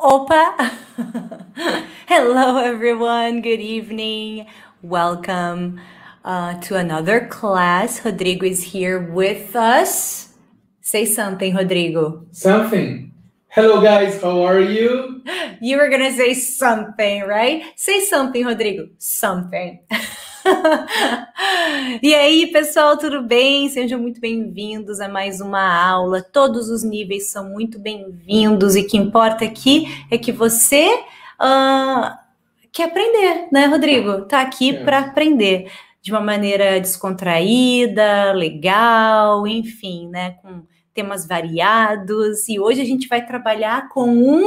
Opa! Hello, everyone. Good evening. Welcome uh, to another class. Rodrigo is here with us. Say something, Rodrigo. Something. Hello, guys. How are you? You were going to say something, right? Say something, Rodrigo. Something. e aí, pessoal, tudo bem? Sejam muito bem-vindos a mais uma aula. Todos os níveis são muito bem-vindos e o que importa aqui é que você uh, quer aprender, né, Rodrigo? Tá aqui é. para aprender de uma maneira descontraída, legal, enfim, né, com temas variados. E hoje a gente vai trabalhar com um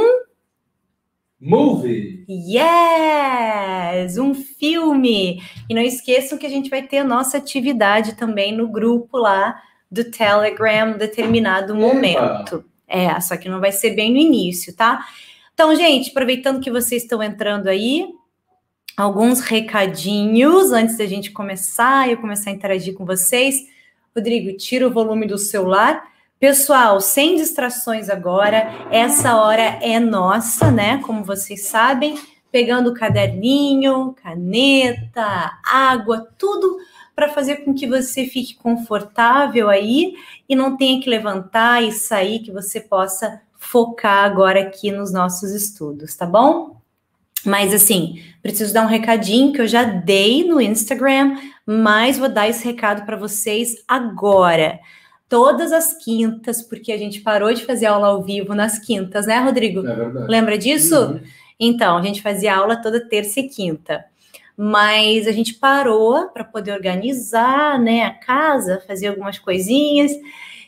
Movie. Yes! Um filme. E não esqueçam que a gente vai ter a nossa atividade também no grupo lá do Telegram, determinado Epa. momento. É, só que não vai ser bem no início, tá? Então, gente, aproveitando que vocês estão entrando aí, alguns recadinhos antes da gente começar, eu começar a interagir com vocês. Rodrigo, tira o volume do celular Pessoal, sem distrações agora, essa hora é nossa, né? Como vocês sabem, pegando caderninho, caneta, água, tudo para fazer com que você fique confortável aí e não tenha que levantar e sair, que você possa focar agora aqui nos nossos estudos, tá bom? Mas assim, preciso dar um recadinho que eu já dei no Instagram, mas vou dar esse recado para vocês agora todas as quintas, porque a gente parou de fazer aula ao vivo nas quintas, né, Rodrigo? É verdade. Lembra disso? Uhum. Então, a gente fazia aula toda terça e quinta. Mas a gente parou para poder organizar, né, a casa, fazer algumas coisinhas.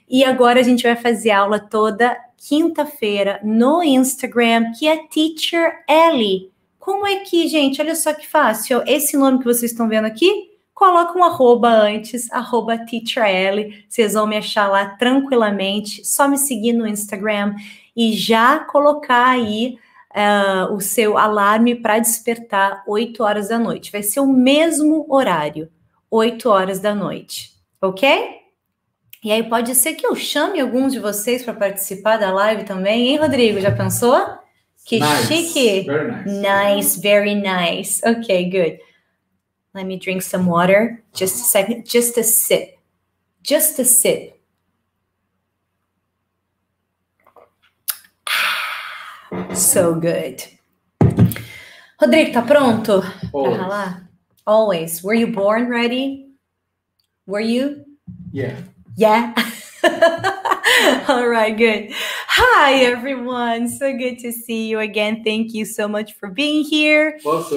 E agora a gente vai fazer aula toda quinta-feira no Instagram, que é Teacher Ellie. Como é que, gente, olha só que fácil. Esse nome que vocês estão vendo aqui coloca um arroba antes, arroba teacherl, vocês vão me achar lá tranquilamente, só me seguir no Instagram e já colocar aí uh, o seu alarme para despertar 8 horas da noite. Vai ser o mesmo horário, 8 horas da noite, ok? E aí pode ser que eu chame alguns de vocês para participar da live também, hein, Rodrigo? Já pensou? Que nice. chique! Very nice. Nice, very nice. Ok, good. Let me drink some water. Just a second. Just a sip. Just a sip. Ah, so good. Rodrigo, tá pronto para ralar? Always. Were you born ready? Were you? Yeah. Yeah. All right, good. Hi, everyone. So good to see you again. Thank you so much for being here. Posso?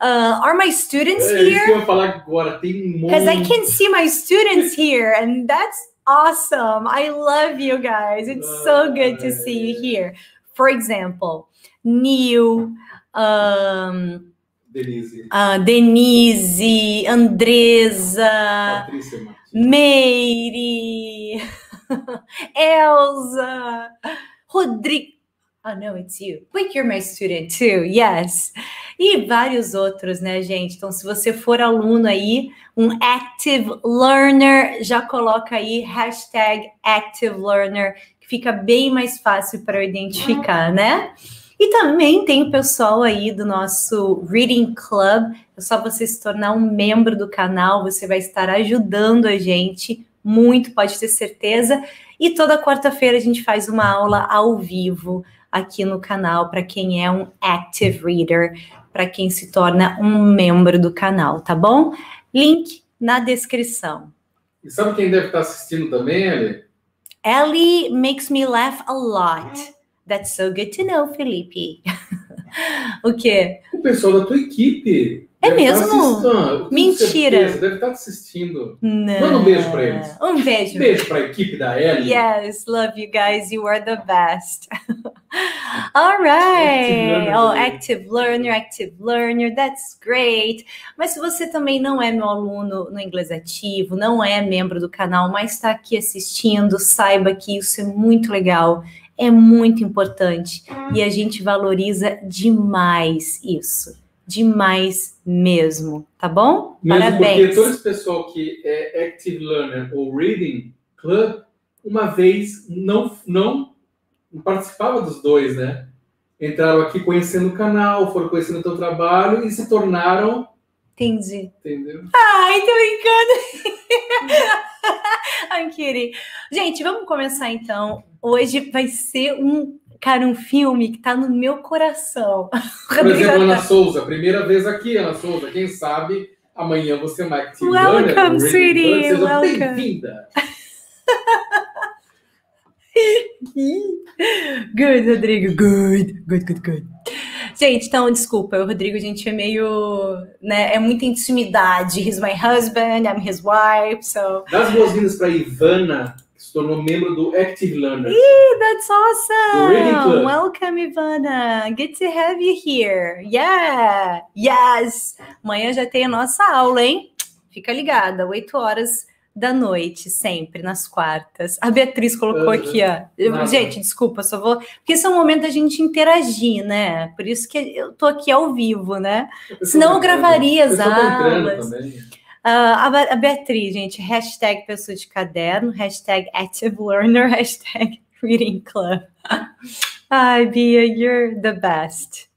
Uh, are my students here? eu falar agora. Tem um Because I can see my students here, and that's awesome. I love you guys. It's so good to see you here. For example, Neil, um, Denise, uh, Denise, Andresa, Patrícia, Meire. Elsa, Rodrigo. Oh, no, it's you. Quick, you're my student too. Yes. E vários outros, né, gente? Então, se você for aluno aí, um active learner, já coloca aí hashtag active learner, que fica bem mais fácil para identificar, né? E também tem o pessoal aí do nosso Reading Club. É só você se tornar um membro do canal, você vai estar ajudando a gente muito, pode ter certeza. E toda quarta-feira a gente faz uma aula ao vivo aqui no canal para quem é um active reader, para quem se torna um membro do canal, tá bom? Link na descrição. E sabe quem deve estar assistindo também, Ellie? Ellie makes me laugh a lot. That's so good to know, Felipe. o quê? O pessoal da tua equipe. É mesmo? Mentira. Certeza, deve estar assistindo. Não. Manda um beijo para eles. Um beijo. Um beijo para a equipe da Ellie. Yes, love you guys. You are the best. All right. Active oh, active learner, active learner. That's great. Mas se você também não é meu aluno no inglês ativo, não é membro do canal, mas está aqui assistindo, saiba que isso é muito legal. É muito importante e a gente valoriza demais isso demais mesmo, tá bom? Mesmo Parabéns. Porque todo esse pessoal que é Active Learner ou Reading Club, uma vez não, não participava dos dois, né? entraram aqui conhecendo o canal, foram conhecendo o teu trabalho e se tornaram. Entendi. Entendeu? Ai, tô brincando. I'm kidding. Gente, vamos começar então. Hoje vai ser um, cara, um filme que tá no meu coração. Por exemplo, Ana Souza, primeira vez aqui, Ana Souza. Quem sabe amanhã você é uma active Welcome, learner, sweetie. Seja Welcome. bem-vinda. Good, Rodrigo. Good, good, good, good. Gente, então, desculpa, o Rodrigo, a gente é meio, né, é muita intimidade. He's my husband, I'm his wife, so... Dá as boas-vindas para Ivana, se tornou membro do Active Learner. That's The Reading awesome! Welcome, Ivana. Good to have you here. Yeah! Yes! Amanhã já tem a nossa aula, hein? Fica ligada, 8 horas da noite, sempre, nas quartas. A Beatriz colocou Uhum. aqui, ó. Eu- gente, desculpa, só vou. Porque esse é um momento da gente interagir, né? Por isso que eu tô aqui ao vivo, né? Senão eu gravaria as aulas. também. Ah, a, Be- a Beatriz, gente, hashtag pessoa de caderno, hashtag active learner, hashtag reading club. Ai, Bia, you're the best.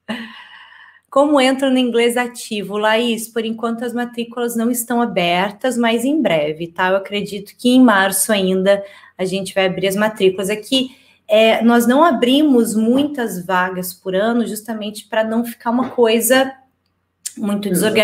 Como entro no inglês ativo? Laís, por enquanto as matrículas não estão abertas, mas em breve, tá? Eu acredito que em março ainda a gente vai abrir as matrículas. Aqui, é, nós não abrimos muitas vagas por ano, justamente para não ficar uma coisa muito Exato.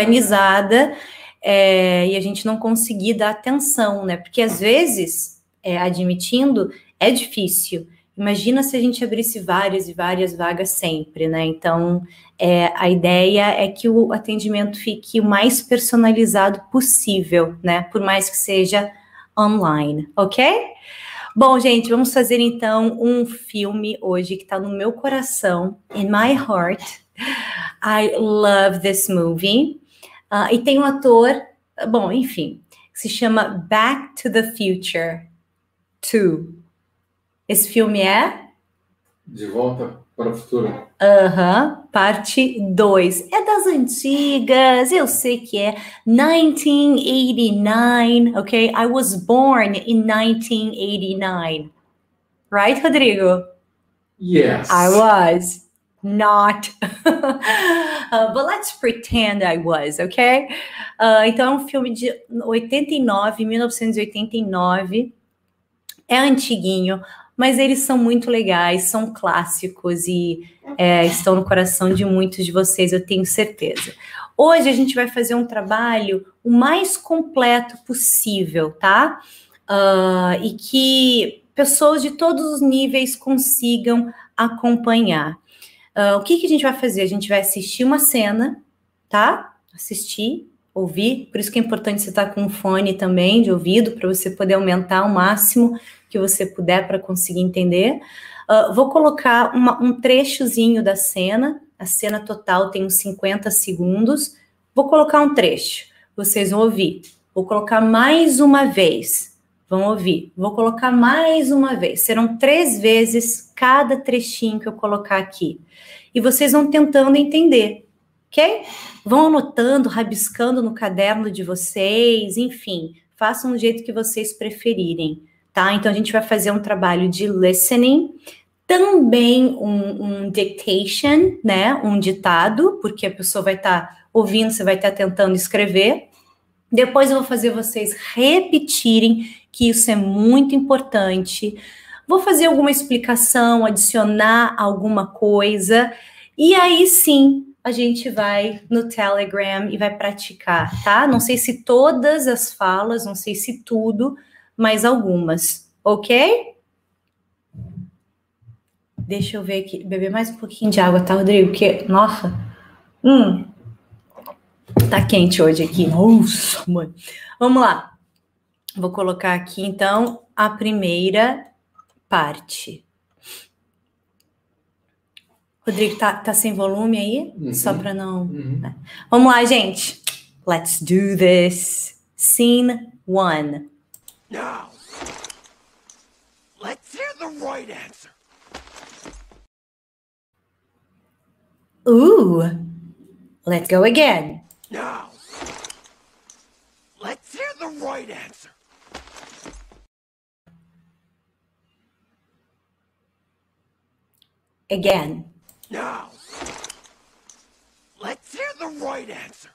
É, e a gente não conseguir dar atenção, né? Porque às vezes, é, admitindo, é difícil. Imagina se a gente abrisse várias e várias vagas sempre, né? Então, é, a ideia é que o atendimento fique o mais personalizado possível, né? Por mais que seja online, ok? Bom, gente, vamos fazer então um filme hoje que está no meu coração, in my heart. I love this movie. Ah, e tem um ator, bom, enfim, que se chama Back to the Future 2. Esse filme é De volta para o futuro. Aham, parte 2. É das antigas, eu sei que é 1989, ok? I was born in 1989. Right, Rodrigo? Yes. I was not. Uh, but let's pretend I was, ok? Uh, então é um filme de 89, 1989. É antiguinho, mas eles são muito legais, são clássicos e é, estão no coração de muitos de vocês, eu tenho certeza. Hoje a gente vai fazer um trabalho o mais completo possível, tá? Ah, e que pessoas de todos os níveis consigam acompanhar. Ah, o que, que a gente vai fazer? A gente vai assistir uma cena, tá? Assistir, ouvir. Por isso que é importante você estar com um fone também de ouvido, para você poder aumentar ao máximo que você puder para conseguir entender. Ah, vou colocar uma- um trechozinho da cena. A cena total tem uns 50 segundos. Vou colocar um trecho. Vocês vão ouvir. Vou colocar mais uma vez. Vão ouvir. Vou colocar mais uma vez. Serão três vezes cada trechinho que eu colocar aqui. E vocês vão tentando entender, ok? Vão anotando, rabiscando no caderno de vocês, enfim, façam do jeito que vocês preferirem, tá? Então a gente vai fazer um trabalho de listening, também um, um dictation, né? Um ditado, porque a pessoa vai estar ouvindo, você vai estar tentando escrever. Depois eu vou fazer vocês repetirem, que isso é muito importante. Vou fazer alguma explicação, adicionar alguma coisa, e aí sim a gente vai no Telegram e vai praticar, tá? Não sei se todas as falas, não sei se tudo, mas algumas, ok? Deixa eu ver aqui, beber mais um pouquinho de água, tá, Rodrigo? Porque, nossa, hum, tá quente hoje aqui. Nossa, mãe. Vamos lá. Vou colocar aqui, então, a primeira parte. Rodrigo, tá, tá sem volume aí? Uhum. Só para não. Uhum. Vamos lá, gente. Let's do this. Scene one. Now, let's hear the right answer. Ooh. Let's go again. Now, let's hear the right answer. Again. Now, let's hear the right answer.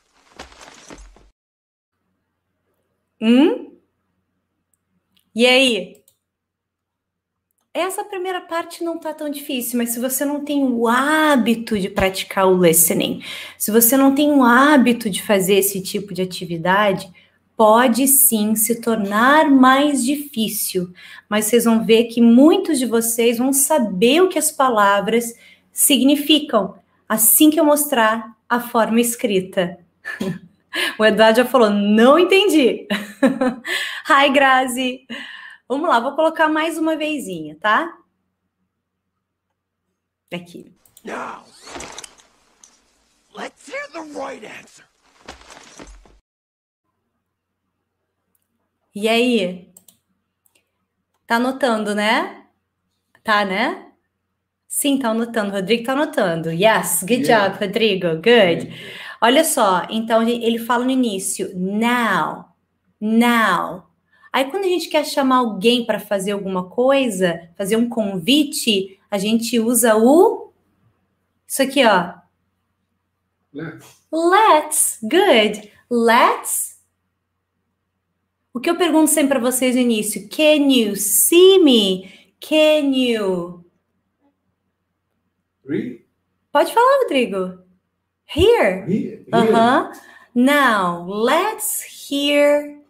Hum? E aí? Essa primeira parte não tá tão difícil, mas se você não tem o hábito de praticar o listening, se você não tem o hábito de fazer esse tipo de atividade, pode sim se tornar mais difícil. Mas vocês vão ver que muitos de vocês vão saber o que as palavras significam assim que eu mostrar a forma escrita. O Eduardo já falou, não entendi. Hi, Grazi. Vamos lá, vou colocar mais uma vezinha, tá? Aqui. Now, let's hear the right answer. E aí? Tá anotando, né? Tá, né? Sim, tá anotando. Rodrigo tá anotando. Yes, good Yeah. job, Rodrigo. Good. Olha só, então ele fala no início, now, now. Aí quando a gente quer chamar alguém para fazer alguma coisa, fazer um convite, a gente usa o isso aqui, ó. Let's. Let's, good. Let's. O que eu pergunto sempre para vocês no início? Can you see me? Can you? Read. Pode falar, Rodrigo. Here. Here. Here. Uh-huh. Now, let's hear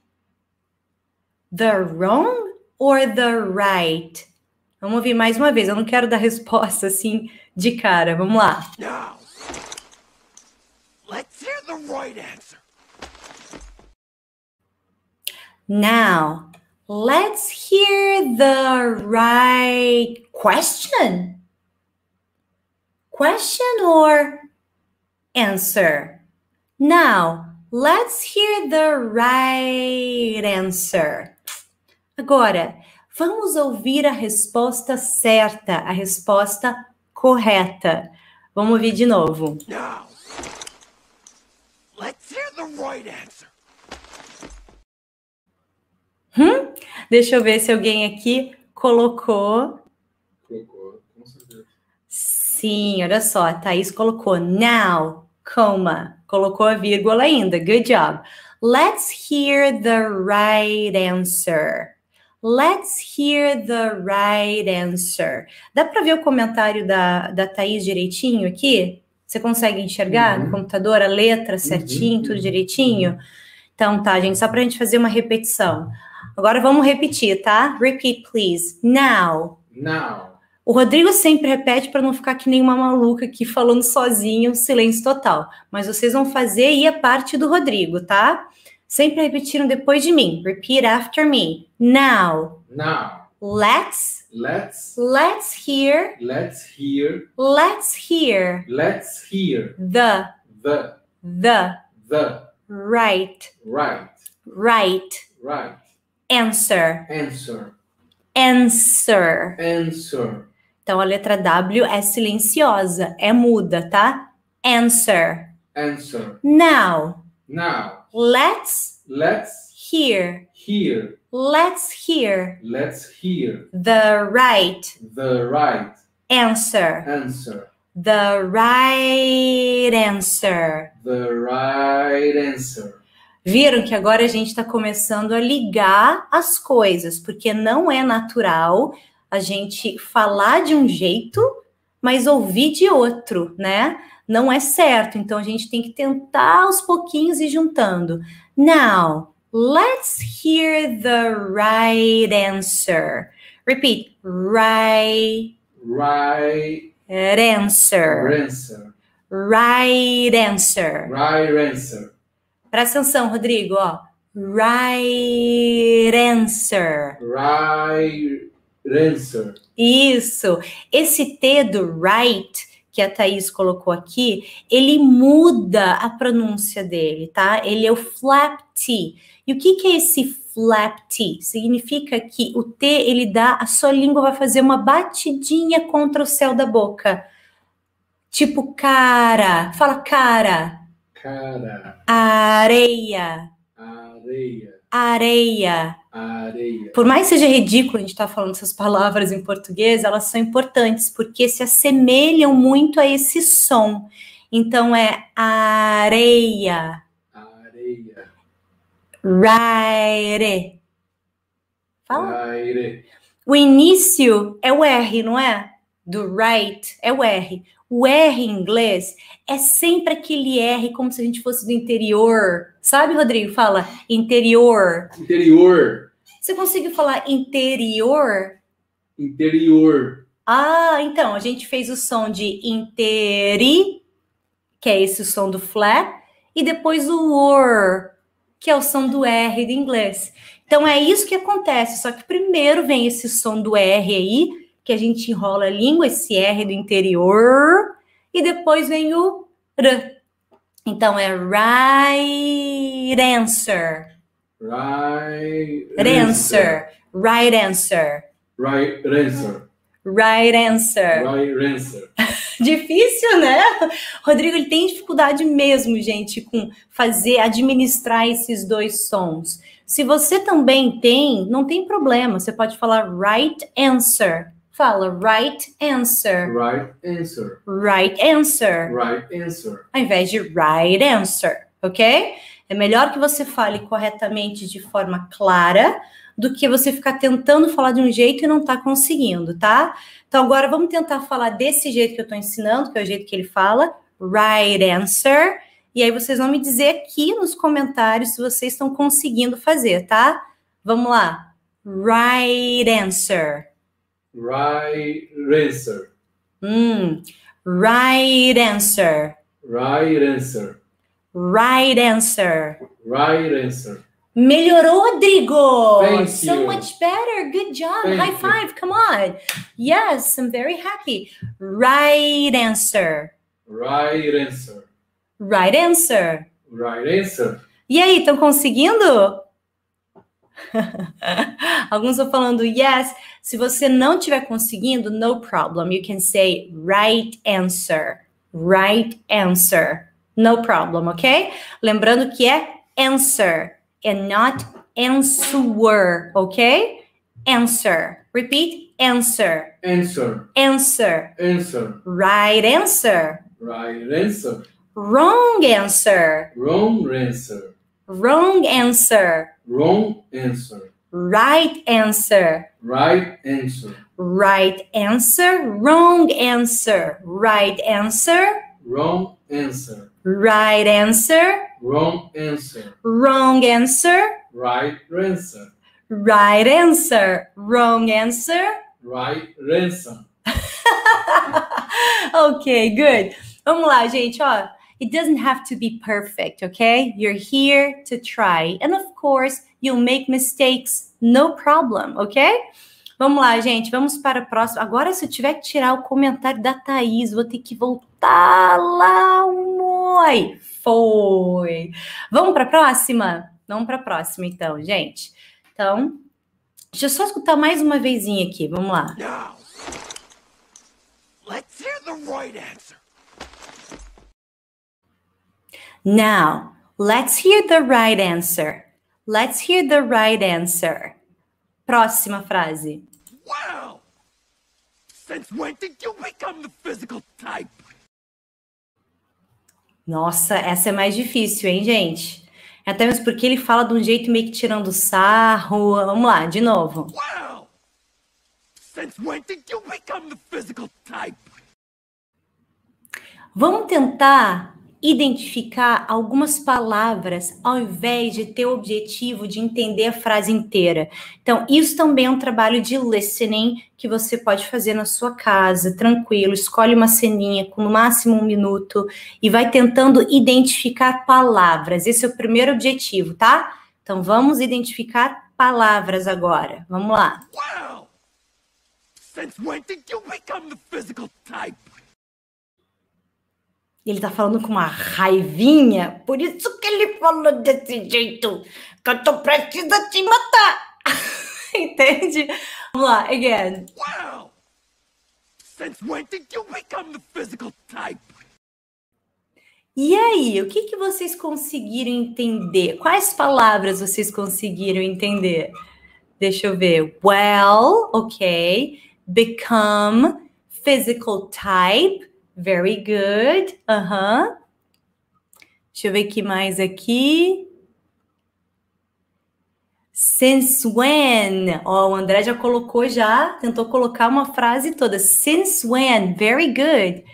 the wrong or the right. Vamos ouvir mais uma vez. Eu não quero dar resposta assim de cara. Vamos lá. Now, let's hear the right answer. Now, let's hear the right question. Question or answer? Now, let's hear the right answer. Agora, vamos ouvir a resposta certa, a resposta correta. Vamos ouvir de novo. Now, let's hear the right answer. Hum? Deixa eu ver se alguém aqui colocou Colocou, com certeza. Sim, olha só, a Thaís colocou now, coma, colocou a vírgula ainda. Good job. Let's hear the right answer. Let's hear the right answer. Dá para ver o comentário da, da Thaís direitinho aqui? Você consegue enxergar no Uhum. computador a letra certinho, tudo uhum, direitinho? Então tá, gente, só para a gente fazer uma repetição. Agora vamos repetir, tá? Repeat, please. Now. Now. O Rodrigo sempre repete para não ficar que nem uma maluca aqui falando sozinho, silêncio total. Mas vocês vão fazer aí a parte do Rodrigo, tá? Sempre repetiram depois de mim. Repeat after me. Now, Now. let's Let's. let's hear Let's hear. let's hear Let's hear the the the the right right right right answer answer answer. answer Então a letra W é silenciosa, é muda, tá? Answer. answer. Now, Now let's let's hear hear let's hear let's hear the right the right answer. answer. The right answer. The right answer. Viram que agora a gente está começando a ligar as coisas, porque não é natural a gente falar de um jeito, mas ouvir de outro, né? Não é certo. Então a gente tem que tentar aos pouquinhos ir juntando. Now, let's hear the right answer. Repeat. Right Right answer. answer. Right answer. Right answer. Presta atenção, Rodrigo, ó. Right answer. Right answer. Isso. Esse T do right que a Thaís colocou aqui, ele muda a pronúncia dele, tá? Ele é o flap T. E o que, que é esse flap T? Significa que o T, ele dá, a sua língua vai fazer uma batidinha contra o céu da boca. Tipo cara. Fala cara. Cara. Areia. Areia. Areia. Areia. Por mais que seja ridículo a gente estar falando essas palavras em português, elas são importantes porque se assemelham muito a esse som. Então é areia, Areia. rire. Fala. Aire. O início é o R, não é? Do right é o R. O R em inglês é sempre aquele R como se a gente fosse do interior. Sabe, Rodrigo? Fala interior. Interior. Você conseguiu falar interior? Interior. Ah, então, a gente fez o som de interi, que é esse som do flat, e depois o or, que é o som do R do inglês. Então é isso que acontece, só que primeiro vem esse som do R aí, que a gente enrola a língua, esse R do interior, e depois vem o R. Então é right answer. Right. Answer. Right answer. Right answer. Right answer. Right answer. Difícil, né? Rodrigo, ele tem dificuldade mesmo, gente, com fazer, administrar esses dois sons. Se você também tem, não tem problema, você pode falar right answer. Fala right answer. Right answer. Right answer. Right answer. Ao invés de right answer, ok? É melhor que você fale corretamente de forma clara do que você ficar tentando falar de um jeito e não tá conseguindo, tá? Então agora vamos tentar falar desse jeito que eu tô ensinando, que é o jeito que ele fala, right answer. E aí vocês vão me dizer aqui nos comentários se vocês estão conseguindo fazer, tá? Vamos lá. Right answer. Right answer. Hum. Right answer. Right answer. Right answer. Right answer. Melhorou, Rodrigo. Thank so you. much better. Good job. Thank High you. five. Come on. Yes, I'm very happy. Right answer. Right answer. Right answer. Right answer. E aí, estão conseguindo? Alguns estão falando yes. Se você não estiver conseguindo, no problem. You can say right answer. Right answer. No problem, ok? Lembrando que é answer and not answer, ok? Answer. Repeat. Answer. Answer. Answer. Answer. Right answer. Right answer. Wrong answer. Wrong answer. Wrong answer. Wrong answer. Right answer. Right answer. Right answer. Wrong answer. Right answer. Wrong answer. Right answer. Wrong answer. Wrong answer. Right answer. Right answer. Wrong answer. Right answer. okay, good. Vamos lá, gente, ó. It doesn't have to be perfect, okay? You're here to try. And of course, you'll make mistakes, no problem, ok? Vamos lá, gente, vamos para o próximo. Agora, se eu tiver que tirar o comentário da Thaís, vou ter que voltar lá. Moi. Foi. Vamos para a próxima? Vamos para a próxima, então, gente. Então, deixa eu só escutar mais uma vezinha aqui. Vamos lá. Now, let's hear the right answer. Now, let's hear the right answer. Let's hear the right answer. Próxima frase. Wow! Since when did you become the physical type? Nossa, essa é mais difícil, hein, gente? Até mesmo porque ele fala de um jeito meio que tirando sarro. Vamos lá, de novo. Wow! Since when did you become the physical type? Vamos tentar identificar algumas palavras ao invés de ter o objetivo de entender a frase inteira. Então, isso também é um trabalho de listening que você pode fazer na sua casa, tranquilo. Escolhe uma ceninha com no máximo um minuto e vai tentando identificar palavras. Esse é o primeiro objetivo, tá? Então, vamos identificar palavras agora. Vamos lá. Since when did you become the physical type? Ele tá falando com uma raivinha, por isso que ele falou desse jeito, que eu tô prestes a te matar. Entende? Vamos lá, again. Wow! Since when did you become the physical type? E aí, o que, que vocês conseguiram entender? Quais palavras vocês conseguiram entender? Deixa eu ver. Well, ok. Become, physical type. Very good. Aham. Uh -huh. Deixa eu ver que mais aqui. Since when? Ó, oh, o André já colocou já, tentou colocar uma frase toda. Since when? Very good.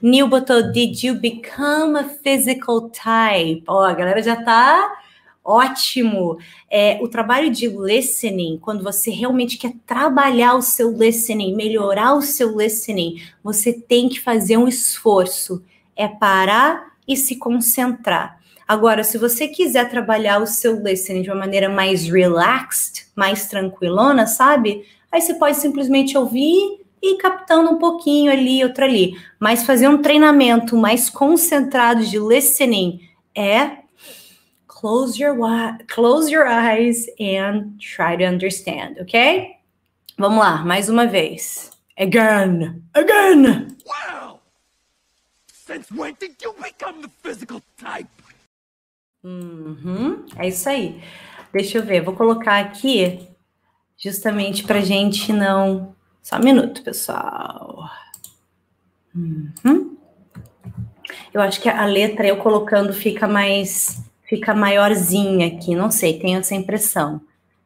Neil botou, did you become a physical type? Ó, oh, a galera já tá ótimo. É, o trabalho de listening, quando você realmente quer trabalhar o seu listening, melhorar o seu listening, você tem que fazer um esforço. É parar e se concentrar. Agora, se você quiser trabalhar o seu listening de uma maneira mais relaxed, mais tranquilona, sabe? Aí você pode simplesmente ouvir e captando um pouquinho ali, outro ali. Mas fazer um treinamento mais concentrado de listening é close your, close your eyes and try to understand, ok? Vamos lá, mais uma vez. Again, again. Wow! Since when did you become the physical type? Uhum, é isso aí. Deixa eu ver, vou colocar aqui justamente para gente não. Só um minuto, pessoal. Uhum. Eu acho que a letra eu colocando fica mais, fica maiorzinha aqui. Não sei, tenho essa impressão.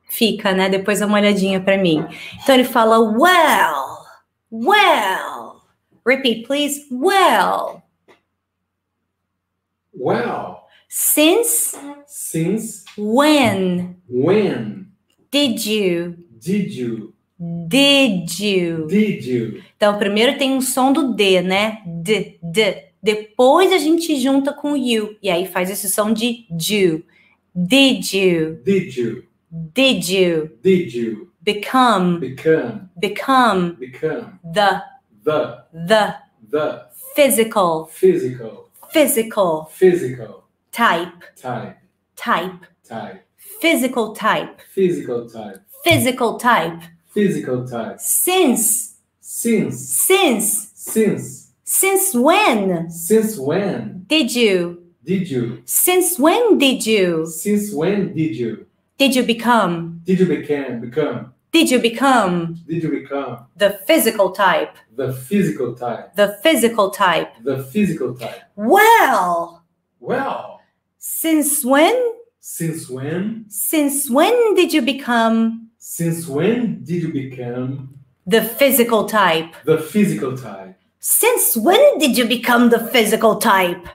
Fica, né? Depois dá uma olhadinha para mim. Então ele fala well, well. Repeat, please. Well. Well. Since. Since. When. When. Did you. Did you. Did you. Did you. Então, primeiro tem um som do D, né? D, D. Depois a gente junta com o you. E aí faz esse som de do. Did you. Did you. Did you. Did you. Become. Become. Become. Become. The. The. The. The. Physical. Physical. Physical. Physical. Type. Type. Type. Type. Physical type. Physical type. Physical type. Physical type. Since. Since. Since. Since. Since when Since when did you? did you? Since when did you? Since when did you? Did you become? Did you become become? Did you become Did you become the physical type? the physical type? The physical type. The physical type. Well, Well, since when? since when? Since when did you become Since when did you become the physical type? the physical type? Since when did you become the physical type?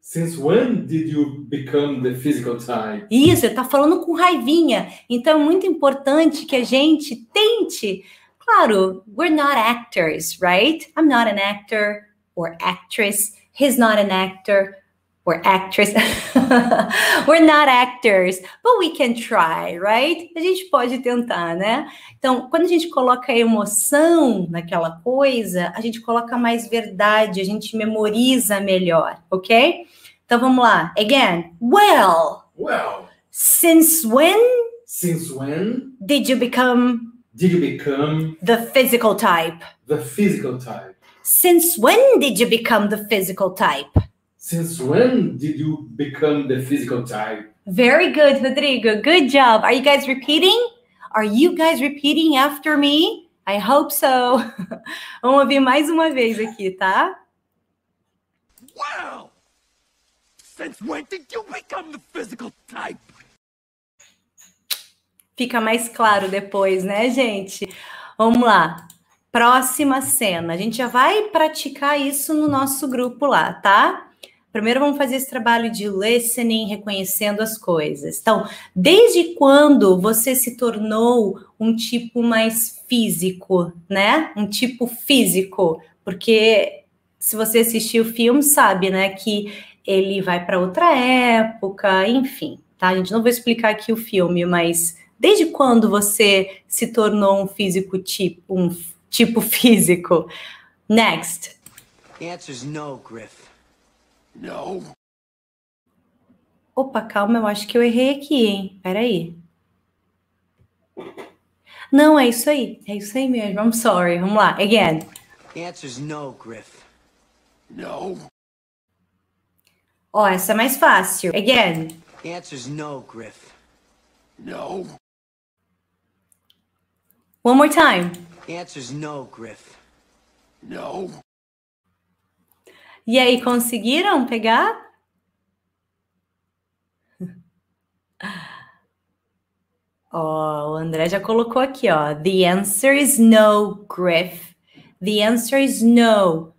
Since when did you become the physical type? Isso, ele tá falando com raivinha. Então é muito importante que a gente tente. Claro, we're not actors, right? I'm not an actor or actress. He's not an actor or actress. we're not actors, but we can try, right? A gente pode tentar, né? Então, quando a gente coloca emoção naquela coisa, a gente coloca mais verdade, a gente memoriza melhor, ok? Então vamos lá. Again. Well, Well, since when since when did you become did you become the physical type? the physical type? Since when did you become the physical type? Since when did you become the physical type? Very good, Rodrigo. Good job. Are you guys repeating? Are you guys repeating after me? I hope so. Vamos ouvir mais uma vez aqui, tá? Wow! Since when did you become the physical type? Fica mais claro depois, né, gente? Vamos lá. Próxima cena. A gente já vai praticar isso no nosso grupo lá, tá? Primeiro vamos fazer esse trabalho de listening, reconhecendo as coisas. Então, desde quando você se tornou um tipo mais físico, né? Um tipo físico, porque se você assistiu o filme, sabe, né, que ele vai para outra época, enfim, tá? A gente não vai explicar aqui o filme, mas desde quando você se tornou um físico tipo, um tipo físico? Next. The answer's no, Griff. No. Opa, calma, eu acho que eu errei aqui, hein? Peraí. Não, é isso aí. É isso aí mesmo. I'm sorry. Vamos lá. Again. The answer's no, Griff. No. Ó, essa é mais fácil. Again. The answer's no, Griff. No. One more time. The answer's no, Griff. No. E aí, conseguiram pegar? Ó, o André já colocou aqui, ó. The answer is no, Griff. The answer is no.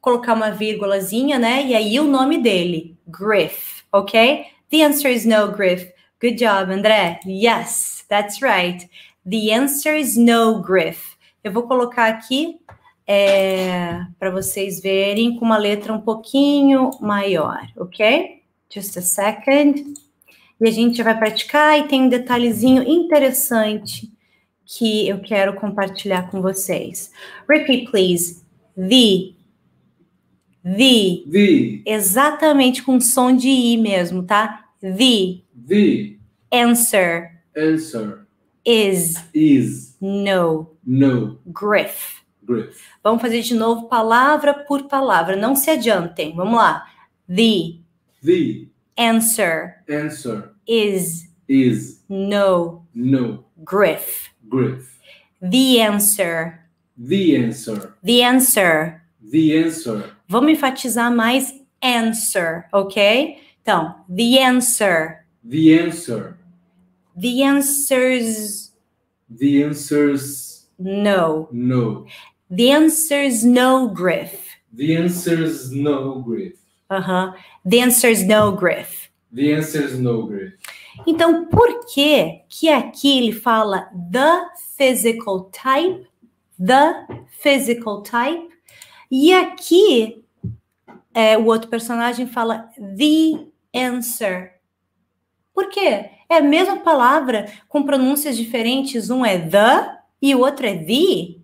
Colocar uma vírgulazinha, né? E aí o nome dele, Griff, ok? The answer is no, Griff. Good job, André. Yes, that's right. The answer is no, Griff. Eu vou colocar aqui é, para vocês verem com uma letra um pouquinho maior, ok? Just a second. E a gente vai praticar e tem um detalhezinho interessante que eu quero compartilhar com vocês. Repeat, please. The. The. The. Exatamente com som de I mesmo, tá? The The answer answer is is no. no, Griff. Griff. Vamos fazer de novo palavra por palavra. Não se adiantem. Vamos lá. The The answer answer is is no. no, Griff. Griff. The answer. The answer. The answer. The answer. Vamos enfatizar mais answer, ok? Então, the answer. The answer. The answer's The answer's no. no. The answer's no, Griff. The answer's no, Griff. Aham. The answer's no, Griff. The answer's no, Griff. Então, por que que aqui ele fala the physical type, the physical type, e aqui é, o outro personagem fala the answer? Por quê? É a mesma palavra com pronúncias diferentes, um é the e o outro é the.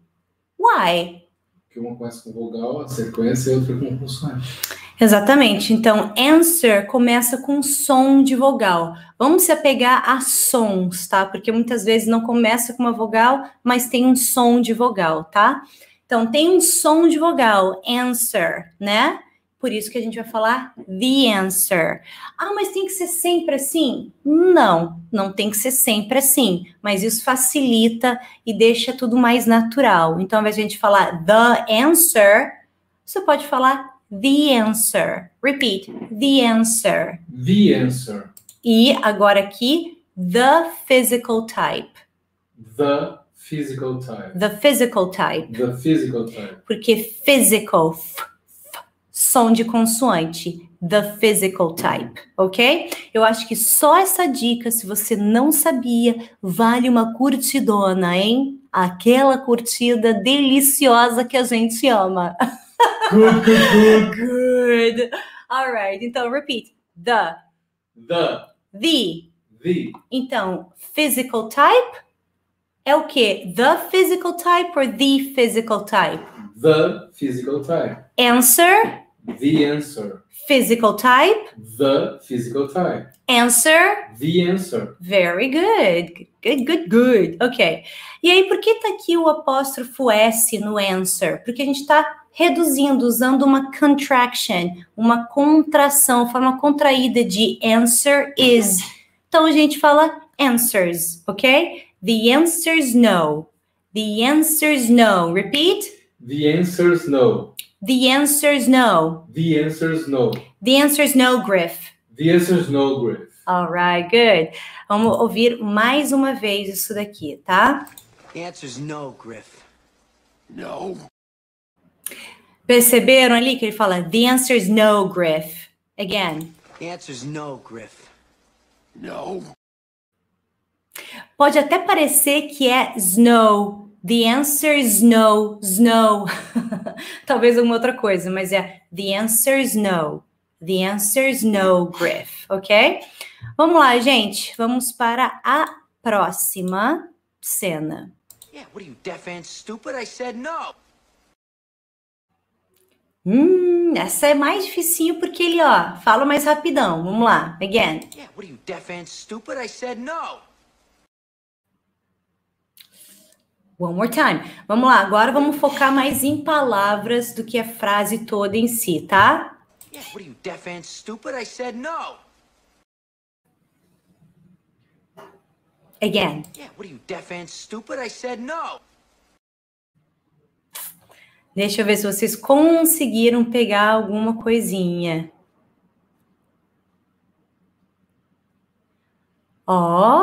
Why? Que uma começa com vogal, a sequência e outra com consoante. Exatamente. Então, answer começa com som de vogal. Vamos se apegar a sons, tá? Porque muitas vezes não começa com uma vogal, mas tem um som de vogal, tá? Então, tem um som de vogal, answer, né? Por isso que a gente vai falar the answer. Ah, mas tem que ser sempre assim? Não, não tem que ser sempre assim. Mas isso facilita e deixa tudo mais natural. Então, ao invés de a gente falar the answer, você pode falar the answer. Repeat, the answer. The answer. E agora aqui, the physical type. The physical type. The physical type. The physical type. Porque physical, som de consoante. The physical type, ok? Eu acho que só essa dica, se você não sabia, vale uma curtidona, hein? Aquela curtida deliciosa que a gente ama. Good, good, good. Good. All right. Então, repeat. The. The. The. The. Então, physical type é o quê? The physical type or the physical type? The physical type. Answer, The answer. physical type, The physical type. answer. The answer. Very good. Good, good, good. Ok. E aí, por que tá aqui o apóstrofo S no answer? Porque a gente está reduzindo, usando uma contraction, uma contração, forma contraída de answer is. Então a gente fala answers, ok? The answer's no. The answer's no. Repeat. The answer's no. The answer's no. The answer's no. The answer's no, Griff. The answer's no, Griff. All right, good. Vamos ouvir mais uma vez isso daqui, tá? The answer's no, Griff. No. Perceberam ali que ele fala The answer's no, Griff. Again. The answer's no, Griff. No. Pode até parecer que é snow. The answer is no, snow. Talvez alguma outra coisa, mas é the answer is no. The answer is no, Griff, ok? Vamos lá, gente. Vamos para a próxima cena. Yeah, what are you, deaf and stupid? I said no. Hum, essa é mais dificinho porque ele, ó, fala mais rapidão. Vamos lá, again. Yeah, what are you, deaf and stupid? I said no. One more time. Vamos lá, agora vamos focar mais em palavras do que a frase toda em si, tá? Yeah, what are you, deaf and stupid? I said no. Again. Yeah, what are you, deaf and stupid? I said no. Deixa eu ver se vocês conseguiram pegar alguma coisinha. Ó,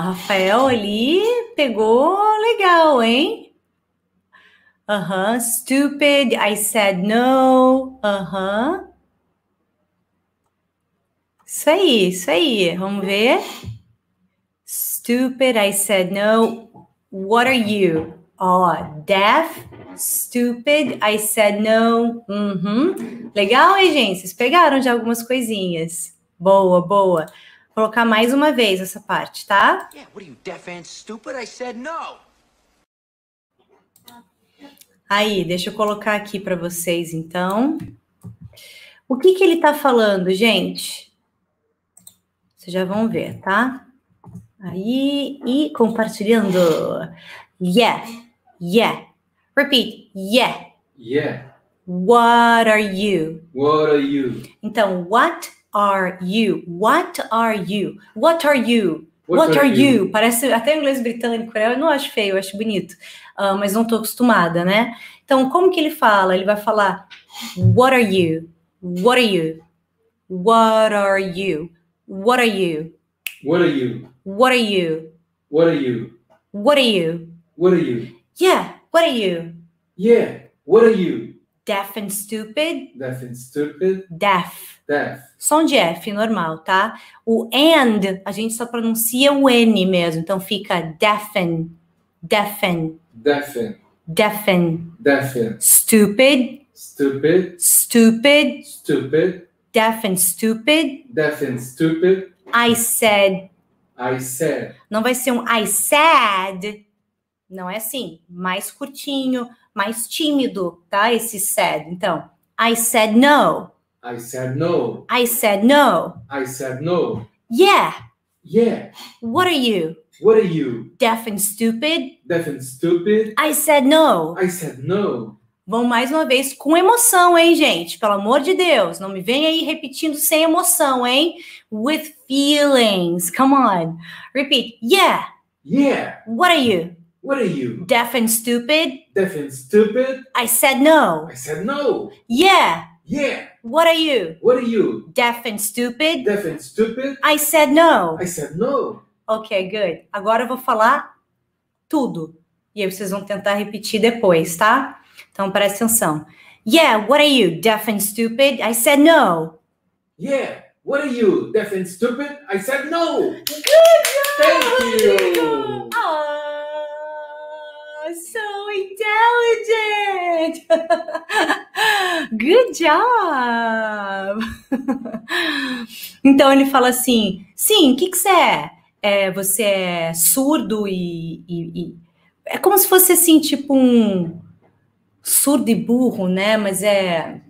Rafael ali pegou legal, hein? Aham, stupid, I said no. Aham. Isso aí, isso aí. Vamos ver. Stupid, I said no. What are you? Ó, deaf, stupid, I said no. Uhum. Legal, hein, gente? Vocês pegaram já algumas coisinhas. Boa, boa. Vou colocar mais uma vez essa parte, tá? Yeah, what are you, deaf and stupid? I said no. Aí, deixa eu colocar aqui para vocês, então. O que que ele tá falando, gente? Vocês já vão ver, tá? Aí, e compartilhando. Yeah, yeah. Repeat, yeah. Yeah. What are you? What are you? Então, what are you? What are you? What are you? What What, are are you? Parece até inglês britânico, né? eu não acho feio, eu acho bonito, Ah, mas não estou acostumada, né? Então, como que ele fala? Ele vai falar What are you? What are you? What are you? What are you? What are you? What are you? What are you? What are you? What are you? Yeah, what are you? Yeah. What are you? Deaf and stupid? Deaf and stupid? Deaf. Deaf. Som de F normal, tá? O and, a gente só pronuncia o N mesmo, então fica deafen, deafen, Deafen. deafen. Deafen. Stupid, Stupid. stupid, Stupid. deaf and stupid. Deaf and stupid. I said. I said. Não vai ser um I said. Não é assim. Mais curtinho, mais tímido, tá? Esse said. Então, I said no. I said no. I said no. I said no. Yeah. Yeah. What are you? What are you? Deaf and stupid? Deaf and stupid? I said no. I said no. Vão mais uma vez com emoção, hein, gente? Pelo amor de Deus, não me venha aí repetindo sem emoção, hein? With feelings. Come on. Repeat. Yeah. Yeah. What are you? What are you? Deaf and stupid? Deaf and stupid? I said no. I said no. Yeah. Yeah. What are you? What are you? Deaf and stupid? Deaf and stupid? I said no. I said no. Ok, good. Agora eu vou falar tudo. E aí vocês vão tentar repetir depois, tá? Então presta atenção. Yeah, what are you? Deaf and stupid? I said no. Yeah. What are you? Deaf and stupid? I said no. Good Thank you. Oh, so intelligent. Good job. Então ele fala assim: sim, o que, que você é? é? Você é surdo e, e- e- É como se fosse assim, tipo um surdo e burro, né? Mas é.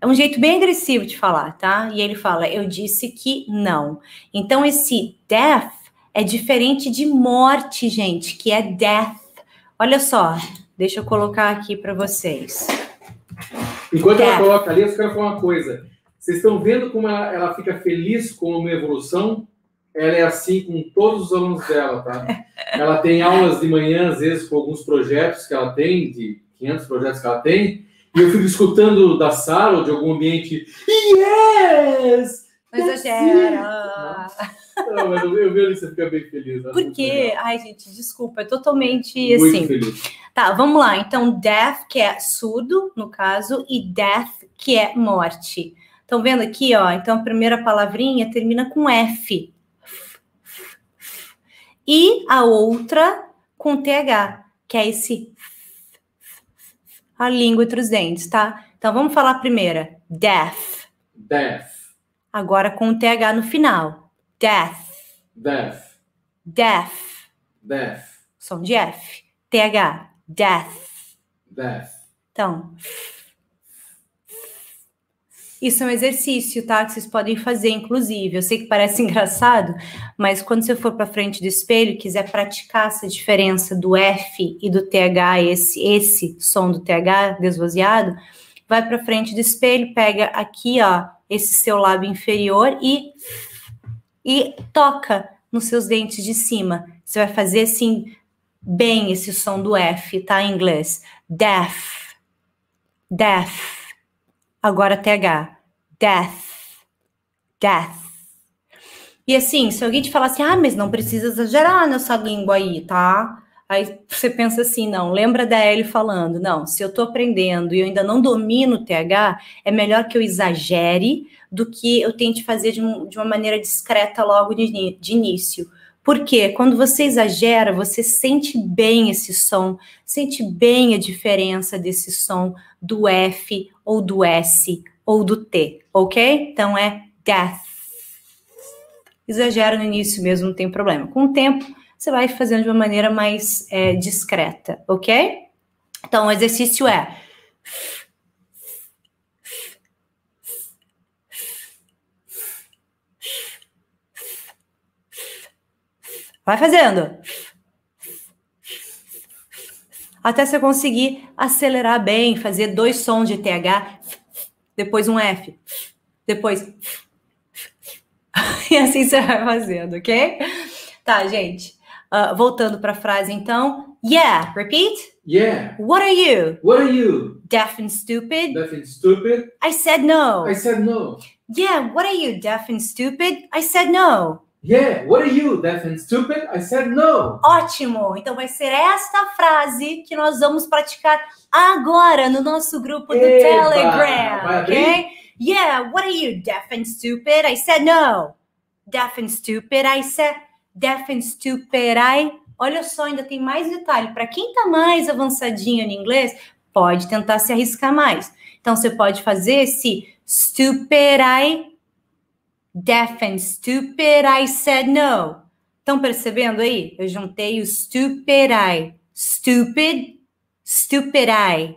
É um jeito bem agressivo de falar, tá? E ele fala: eu disse que não. Então, esse death é diferente de morte, gente, que é death. Olha só, deixa eu colocar aqui para vocês. Enquanto ela Deaf. coloca ali, eu quero falar uma coisa. Vocês estão vendo como ela, ela fica feliz com uma evolução? Ela é assim com todos os alunos dela, tá? Ela tem aulas de manhã, às vezes, com alguns projetos que ela tem, de 500 projetos que ela tem, e eu fico escutando da sala ou de algum ambiente, yes! Exagera. Não, mas eu, eu vejo que você fica bem feliz. acho Por muito quê? legal. Ai, gente, desculpa, é totalmente Muito assim. feliz. Tá, vamos lá. Então, death, que é surdo, no caso, e death, que é morte. Estão vendo aqui, ó? Então, a primeira palavrinha termina com F. E a outra com TH, que é esse a língua entre os dentes, tá? Então, vamos falar a primeira. Death. Death, Agora com o TH no final. Death. death, Death. death, Som de F. TH. Death. death. Então, isso é um exercício, tá? Que vocês podem fazer, inclusive. Eu sei que parece engraçado, mas quando você for para frente do espelho e quiser praticar essa diferença do F e do TH, esse, esse som do TH desvozeado, vai para frente do espelho, pega aqui, ó, esse seu lábio inferior e e toca nos seus dentes de cima. Você vai fazer assim bem esse som do F, tá? Em inglês. Death. Death. Agora TH. Death. Death. E assim, se alguém te falar assim, ah, mas não precisa exagerar nessa língua aí, tá? Aí você pensa assim, não, lembra da Ellie falando, não, se eu tô aprendendo e eu ainda não domino o TH, é melhor que eu exagere do que eu tente fazer de, um, de uma maneira discreta logo de, de início. Porque quando você exagera, você sente bem esse som, sente bem a diferença desse som do F ou do S ou do T, ok? Então é death. Exagera no início mesmo, não tem problema. Com o tempo, você vai fazendo de uma maneira mais é, discreta, ok? Então, o exercício é. Vai fazendo. Até você conseguir acelerar bem, fazer dois sons de TH, depois um F, depois. E assim você vai fazendo, ok? Tá, gente. Uh, voltando para a frase, então. Yeah, repeat. Yeah. What are you? What are you? Deaf and stupid? Deaf and stupid? I said no. I said no. Yeah, what are you? Deaf and stupid? I said no. Yeah, what are you? Deaf and stupid? I said no. Ótimo! Então vai ser esta frase que nós vamos praticar agora no nosso grupo do Eba! Telegram, ok? Yeah, what are you? Deaf and stupid? I said no. Deaf and stupid? I said deaf and stupid. I. Olha só, ainda tem mais detalhe. Para quem tá mais avançadinho em inglês, pode tentar se arriscar mais. Então você pode fazer esse stupid I deaf and stupid, I said no. Estão percebendo aí? Eu juntei o stupid I. Stupid, stupid I.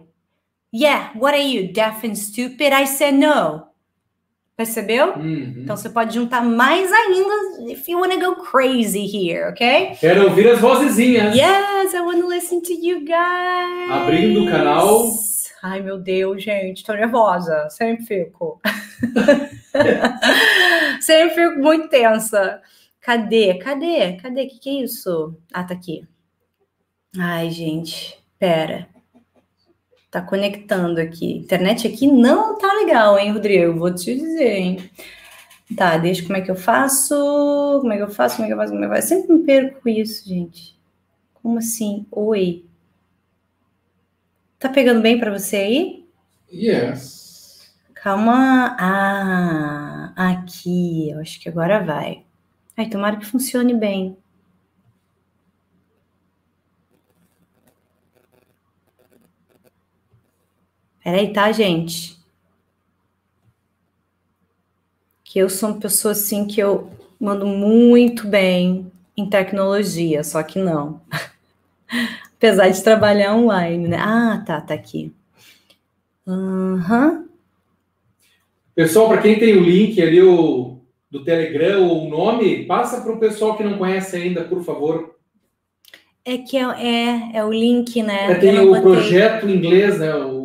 Yeah, what are you? Deaf and stupid, I said no. Percebeu? Uhum. Então você pode juntar mais ainda if you wanna go crazy here, ok? Quero ouvir as vozezinhas. Yes, I wanna listen to you guys. Abrindo o canal. Ai, meu Deus, gente, tô nervosa. Sempre fico. Sempre fico muito tensa. Cadê? Cadê? Cadê? O que, que é isso? Ah, tá aqui. Ai, gente, pera. Tá conectando aqui. Internet aqui não tá legal, hein, Rodrigo? Vou te dizer, hein? Tá, deixa como é que eu faço. Como é que eu faço? Como é que eu faço? Como é que eu faço? Eu sempre me perco com isso, gente. Como assim? Oi. Tá pegando bem para você aí? Yes. Calma. Ah, aqui. Eu acho que agora vai. Ai, tomara que funcione bem. Peraí, tá, gente? Que eu sou uma pessoa assim que eu mando muito bem em tecnologia, só que não. Apesar de trabalhar online, né? Ah, tá, tá aqui. Aham. Pessoal, para quem tem o link ali o, do Telegram ou o nome, passa para o pessoal que não conhece ainda, por favor. É que é, é, é o link, né? É, tem o botei. projeto em inglês, né? O,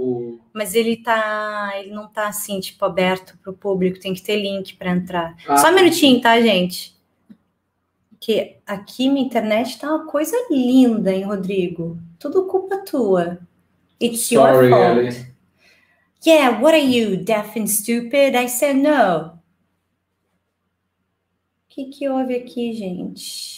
Mas ele tá. Ele não tá assim, tipo, aberto para o público, tem que ter link para entrar. Ah. Só um minutinho, tá, gente? Que aqui minha internet tá uma coisa linda, hein, Rodrigo? Tudo culpa tua. It's Sorry, your fault. Ellie. Yeah, what are you, deaf and stupid? I said no. O que que houve aqui, gente?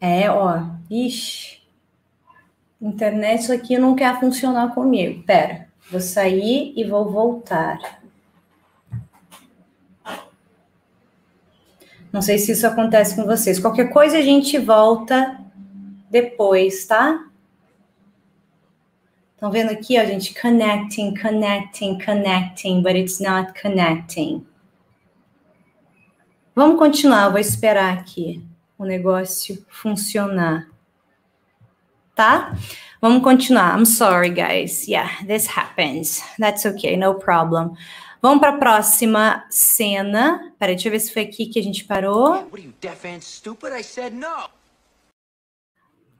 É, ó, ixi. Internet, isso aqui não quer funcionar comigo. Pera, vou sair e vou voltar. Não sei se isso acontece com vocês. Qualquer coisa a gente volta depois, tá? Estão vendo aqui, ó, gente? Connecting, connecting, connecting, but it's not connecting. Vamos continuar, vou esperar aqui o negócio funcionar. Tá? Vamos continuar. I'm sorry, guys. Yeah, this happens. That's okay, no problem. Vamos para a próxima cena. Peraí, deixa eu ver se foi aqui que a gente parou. What are you, deaf and stupid? I said no.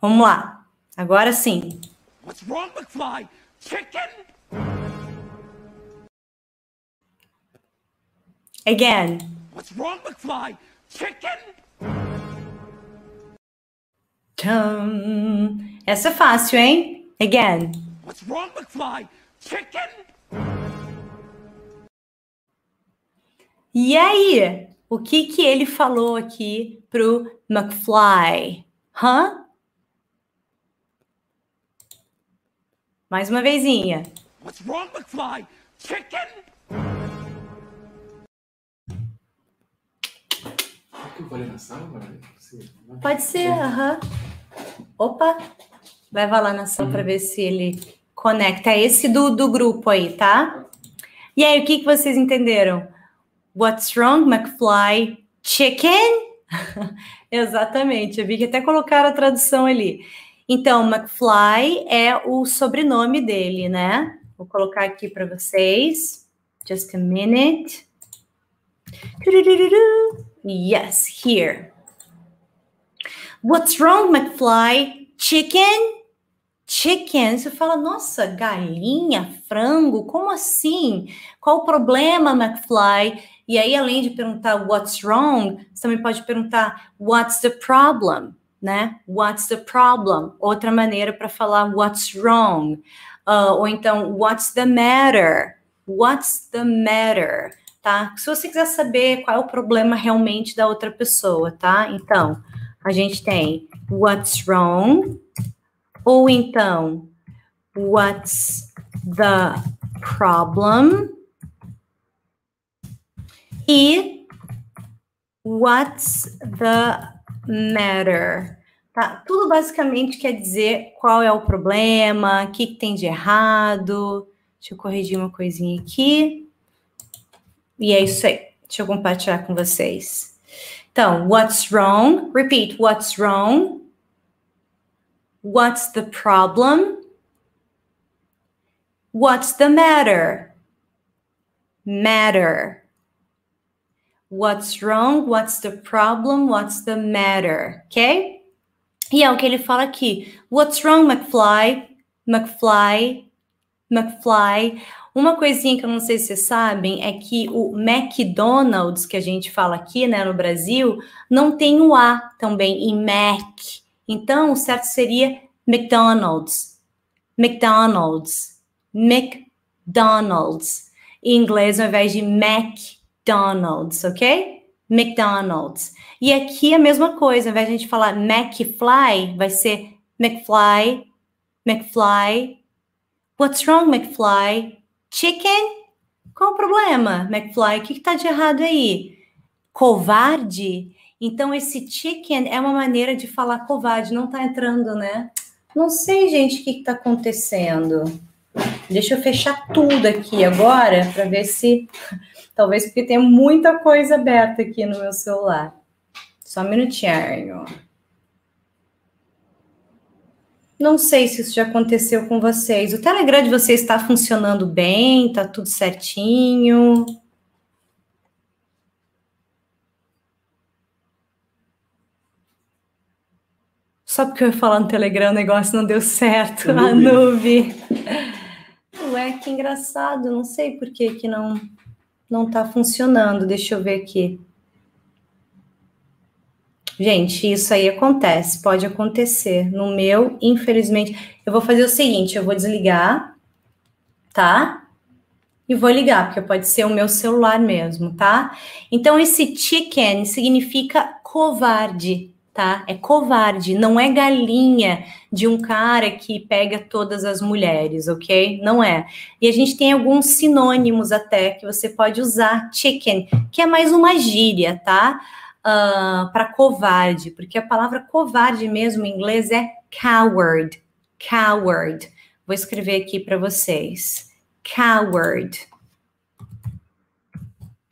Vamos lá. Agora sim. What's wrong, McFly? Chicken? Again. What's wrong, McFly? Chicken? Tcham. Essa é fácil, hein? Again. What's wrong, McFly? Chicken? E aí? O que que ele falou aqui pro McFly? Hã? Mais uma vezinha. What's wrong, McFly? Chicken? Falei na sala. Pode ser, aham. Opa, vai lá na sala para ver se ele conecta. É esse do, do grupo aí, tá? E aí, o que, que vocês entenderam? What's wrong, McFly? Chicken? Exatamente, eu vi que até colocaram a tradução ali. Então, McFly é o sobrenome dele, né? Vou colocar aqui para vocês. Just a minute. Yes, here. What's wrong, McFly? Chicken? Chicken. Você fala, nossa, galinha, frango, como assim? Qual o problema, McFly? E aí, além de perguntar what's wrong, você também pode perguntar what's the problem, né? What's the problem? Outra maneira para falar what's wrong. Uh, ou então, what's the matter? What's the matter? Tá? Se você quiser saber qual é o problema realmente da outra pessoa, tá? Então, a gente tem what's wrong, ou então what's the problem e what's the matter. Tá? Tudo basicamente quer dizer qual é o problema, o que, que tem de errado. Deixa eu corrigir uma coisinha aqui. E é isso aí. Deixa eu compartilhar com vocês. Então, what's wrong? Repeat, what's wrong? What's the problem? What's the matter? Matter. What's wrong? What's the problem? What's the matter? Ok? E é o que ele fala aqui. What's wrong, McFly? McFly? McFly? Uma coisinha que eu não sei se vocês sabem é que o McDonald's, que a gente fala aqui, né, no Brasil, não tem o A também em Mac. Então, o certo seria McDonald's. McDonald's. McDonald's. Em inglês, ao invés de McDonald's, ok? McDonald's. E aqui a mesma coisa, ao invés de a gente falar McFly, vai ser McFly, McFly. What's wrong, McFly? Chicken? Qual o problema, McFly? O que está de errado aí? Covarde? Então, esse chicken é uma maneira de falar covarde, não está entrando, né? Não sei, gente, o que está acontecendo. Deixa eu fechar tudo aqui agora para ver se. Talvez porque tem muita coisa aberta aqui no meu celular. Só um minutinho. Não sei se isso já aconteceu com vocês. O Telegram de vocês está funcionando bem? Está tudo certinho? Só porque eu ia falar no Telegram, o negócio não deu certo. A nuvem. Ué, que engraçado. Não sei por que, que não não está funcionando. Deixa eu ver aqui. Gente, isso aí acontece, pode acontecer. No meu, infelizmente, eu vou fazer o seguinte: eu vou desligar, tá? E vou ligar, porque pode ser o meu celular mesmo, tá? Então, esse chicken significa covarde, tá? É covarde, não é galinha de um cara que pega todas as mulheres, ok? Não é. E a gente tem alguns sinônimos até que você pode usar chicken, que é mais uma gíria, tá? Uh, ah, para covarde, porque a palavra covarde mesmo em inglês é coward. Coward. Vou escrever aqui para vocês. Coward.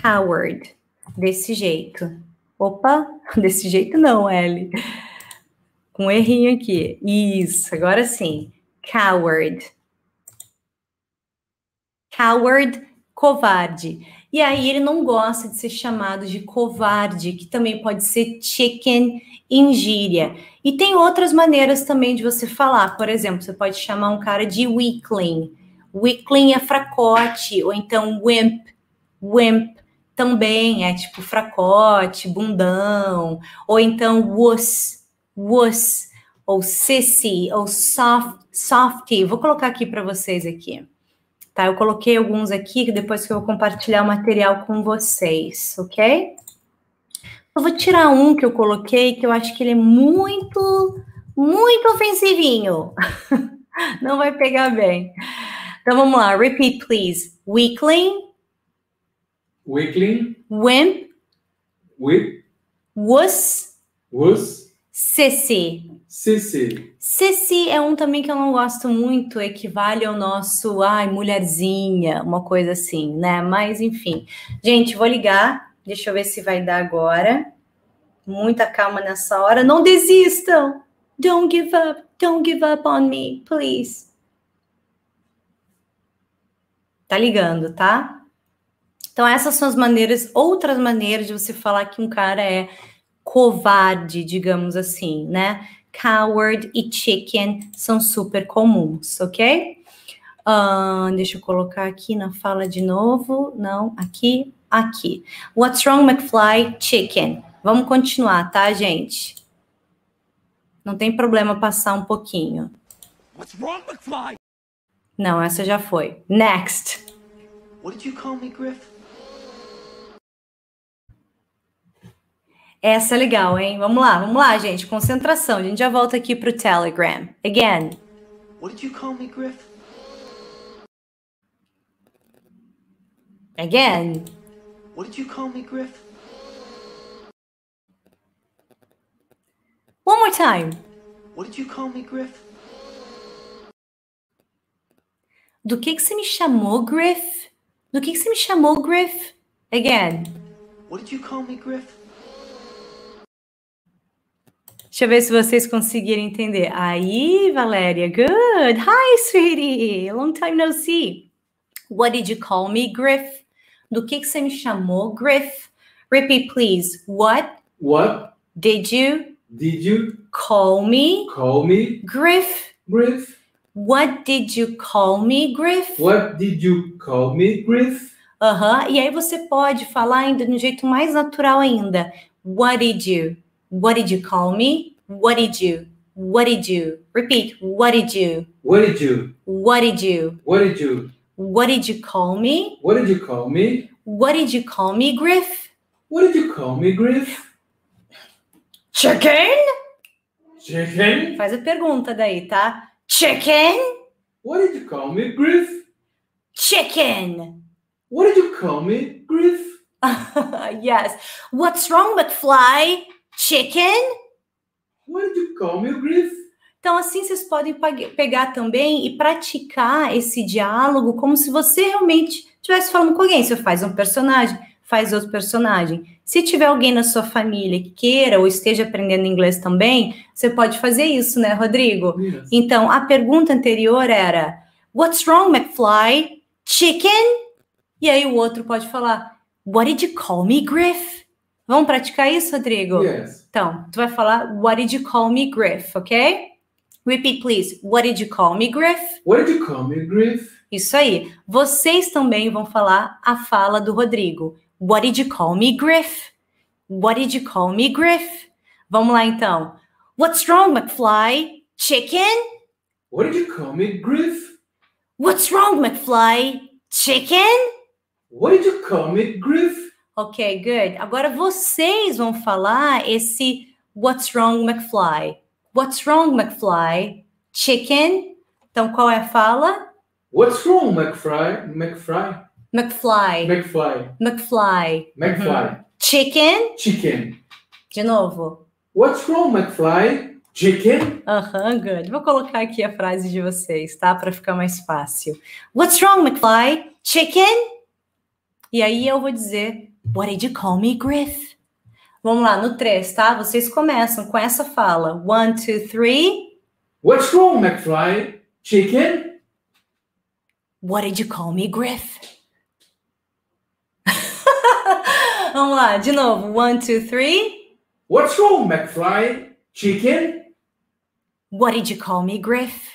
Coward. Desse jeito. Opa, desse jeito não, Ellie. Com um errinho aqui. Isso, agora sim. Coward. Coward, covarde. E aí ele não gosta de ser chamado de covarde, que também pode ser chicken em gíria. E tem outras maneiras também de você falar. Por exemplo, você pode chamar um cara de weakling. Weakling é fracote, ou então wimp. Wimp também é tipo fracote, bundão, ou então wuss, wuss, ou sissy, ou soft, softy. Vou colocar aqui para vocês aqui. Tá, eu coloquei alguns aqui depois que eu vou compartilhar o material com vocês, ok? Eu vou tirar um que eu coloquei que eu acho que ele é muito, muito ofensivinho. Não vai pegar bem. Então vamos lá, repeat please. Weakling. Weakling. Wimp. Whip. Wuss. Was. Sissy. Sissy. Sissy é um também que eu não gosto muito, equivale ao nosso, ai, mulherzinha, uma coisa assim, né? Mas enfim. Gente, vou ligar. Deixa eu ver se vai dar agora. Muita calma nessa hora. Não desistam. Don't give up. Don't give up on me, please. Tá ligando, tá? Então, essas são as maneiras, outras maneiras de você falar que um cara é covarde, digamos assim, né? Coward e chicken são super comuns, ok? Uh, deixa eu colocar aqui na fala de novo. Não, aqui, aqui. What's wrong, McFly? Chicken. Vamos continuar, tá, gente? Não tem problema passar um pouquinho. What's wrong, McFly? Não, essa já foi. Next. What did you call me, Griff? Essa é legal, hein? Vamos lá, vamos lá, gente. Concentração. A gente já volta aqui pro Telegram. Again. What did you call me, Griff? Again. What did you call me, Griff? One more time. What did you call me, Griff? Do que que você me chamou, Griff? Do que que você me chamou, Griff? Again. What did you call me, Griff? Deixa eu ver se vocês conseguiram entender. Aí, Valéria, good. Hi, sweetie. Long time no see. What did you call me, Griff? Do que que você me chamou, Griff? Repeat, please. What What did you did you call me, call me, Griff? Griff? What did you call me, Griff? What did you call me, Griff? Aham. E aí você pode falar ainda de um jeito mais natural ainda. What did you? What did you call me? What did you? What did you? Repeat. What did you? What did you? What did you? What did you? What did you call me? What did you call me? What did you call me, Griff? What did you call me, Griff? Chicken? Chicken? Faz a pergunta daí, tá? Chicken? What did you call me, Griff? Chicken. What did you call me, Griff? yes. What's wrong, McFly? Chicken? What did you call me, Griff? Então, assim, vocês podem pegar também e praticar esse diálogo como se você realmente estivesse falando com alguém. Você faz um personagem, faz outro personagem. Se tiver alguém na sua família que queira ou esteja aprendendo inglês também, você pode fazer isso, né, Rodrigo? Yes. Então, a pergunta anterior era: What's wrong, McFly? Chicken? E aí o outro pode falar: What did you call me, Griff? Vamos praticar isso, Rodrigo? Yes. Então, tu vai falar What did you call me, Griff, ok? Repeat, please. What did you call me, Griff? What did you call me, Griff? Isso aí. Vocês também vão falar a fala do Rodrigo. What did you call me, Griff? What did you call me, Griff? Vamos lá então. What's wrong, McFly? Chicken? What did you call me, Griff? What's wrong, McFly? Chicken? What did you call me, Griff? Ok, good. Agora vocês vão falar esse What's wrong, McFly? What's wrong, McFly? Chicken? Então, qual é a fala? What's wrong, McFly? McFly? McFly. McFly. McFly. McFly. Chicken? Chicken. De novo. What's wrong, McFly? Chicken. Aham, good. Vou colocar aqui a frase de vocês, tá? Para ficar mais fácil. What's wrong, McFly? Chicken? E aí eu vou dizer, What did you call me, Griff? Vamos lá, no 3, tá? Vocês começam com essa fala. One, two, three. What's wrong, McFly? Chicken. What did you call me, Griff? Vamos lá, de novo. One, two, three. What's wrong, McFly? Chicken? What did you call me, Griff?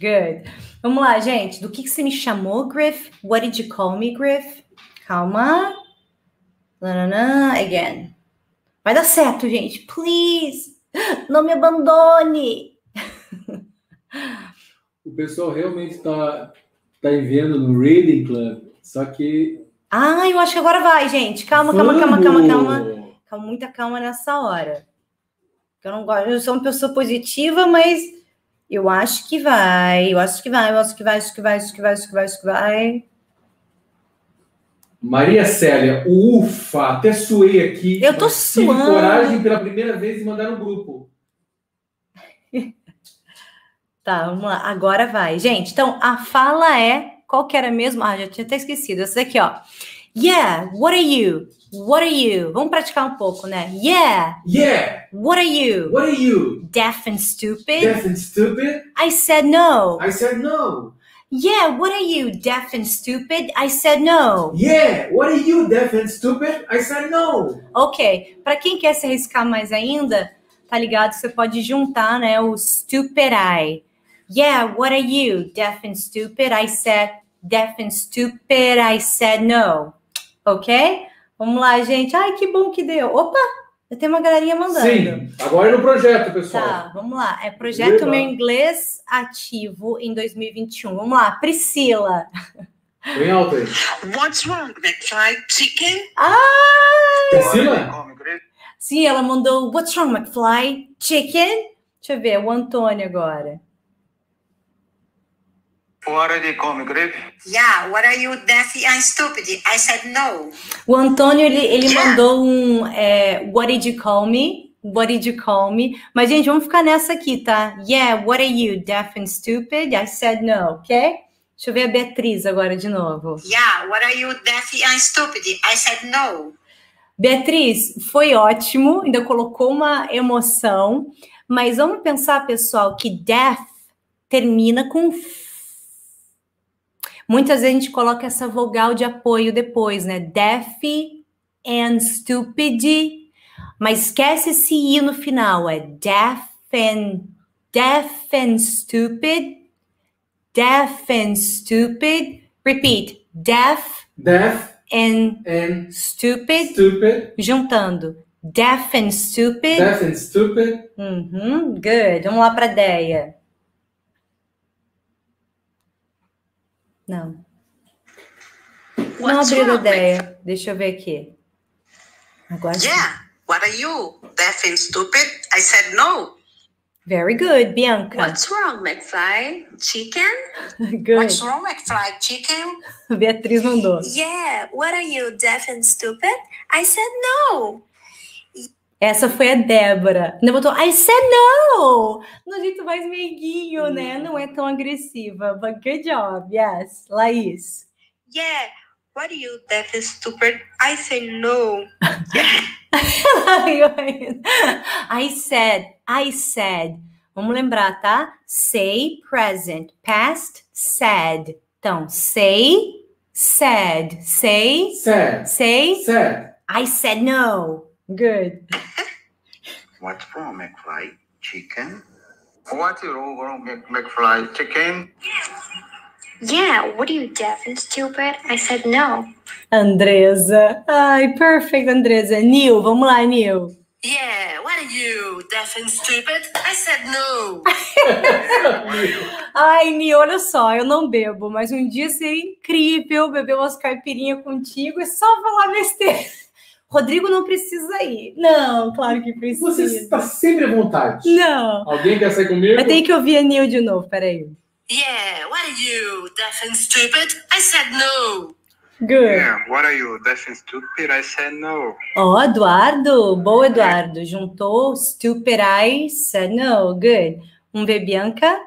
Good. Vamos lá, gente. Do que, que você me chamou, Griff? What did you call me, Griff? Calma. Nananã. Again. Vai dar certo, gente. Please. Não me abandone. O pessoal realmente está tá enviando no Reading Club, só que. Ah, eu acho que agora vai, gente. Calma, calma, calma, calma, calma. Vamos! Calma, muita calma nessa hora. Eu não gosto, eu sou uma pessoa positiva, mas eu acho que vai. Eu acho que vai, eu acho que vai, acho que vai, acho que vai, acho que vai, acho que vai. Maria Célia, ufa, até suei aqui. Eu tô mas tive suando. coragem pela primeira vez de mandar no grupo. Tá, vamos lá. Agora vai. Gente, então a fala é. Qual que era mesmo? Ah, já tinha até esquecido. Essa daqui, ó. Yeah, what are you? What are you? Vamos praticar um pouco, né? Yeah, Yeah, what are you? what are you? Deaf and stupid? Deaf and stupid? I said no. I said no. Yeah, what are you? Deaf and stupid? I said no. Yeah, what are you, deaf and stupid? I said no. Ok. Para quem quer se arriscar mais ainda, tá ligado? Você pode juntar, né? O stupid I. Yeah, what are you? Deaf and stupid? I said deaf and stupid. I said no. Ok? Vamos lá, gente. Ai, que bom que deu. Opa! Eu tenho uma galerinha mandando. Sim, agora é no projeto, pessoal. Tá, vamos lá. É projeto Eba. meu inglês ativo em 2021. Vamos lá, Priscila. Bem alto aí. What's wrong, McFly? Chicken? Ai! Priscila? Sim, ela mandou What's wrong, McFly? Chicken? Deixa eu ver, o Antônio agora. What did you call me? Yeah, what are you, daffy and stupid? I said no. O Antônio, ele, ele mandou um é, What did you call me? What did you call me? Mas, gente, vamos ficar nessa aqui, tá? Yeah, what are you, deaf and stupid? I said no, ok? Deixa eu ver a Beatriz agora de novo. Yeah, what are you, daffy and stupid? I said no. Beatriz, foi ótimo, ainda colocou uma emoção, mas vamos pensar, pessoal, que deaf termina com. Muitas vezes a gente coloca essa vogal de apoio depois, né? Deaf and stupid, mas esquece esse i no final, é deaf and deaf and stupid, deaf and stupid. Repeat, deaf Deaf and and stupid stupid. juntando. Deaf and stupid. Deaf and stupid. Uhum, good. Vamos lá para a Deia. Não. Não What's abriu a wrong, Mc- Deia. Deixa eu ver aqui. Agora. Yeah, what are you, deaf and stupid? I said no. Very good, Bianca. What's wrong, McFly? Chicken? Good. What's wrong, McFly? Chicken? Beatriz mandou. Yeah, what are you, deaf and stupid? I said no. Essa foi a Débora. Ainda botou, I said no! No jeito mais meiguinho, né? Não é tão agressiva. But good job, yes. Laís. Yeah, what are you, deaf and stupid? I said no. I said, I said. Vamos lembrar, tá? Say present, past said. Então, say, said, say, Sad. say. Sad. I said no. Good. What's wrong, McFly? Chicken? What's wrong, Mc- McFly? Chicken? Yeah, what are you, deaf and stupid? I said no. Andresa. Ai, perfect, Andresa. Nil, vamos lá, Nil. Yeah, what are you, deaf and stupid? I said no. Ai, Nil, olha só, eu não bebo, mas um dia seria incrível beber umas caipirinhas contigo e só falar besteira. Rodrigo não precisa ir. Não, claro que precisa. Você está sempre à vontade. Não. Alguém quer sair comigo? Eu tenho que ouvir a Nil de novo, peraí. Yeah, what are you, deaf and stupid? I said no. Good. Yeah, what are you, deaf and stupid? I said no. Ó, Eduardo. Boa, Eduardo. Juntou stupid eyes. Said no. Good. Um ver Bianca.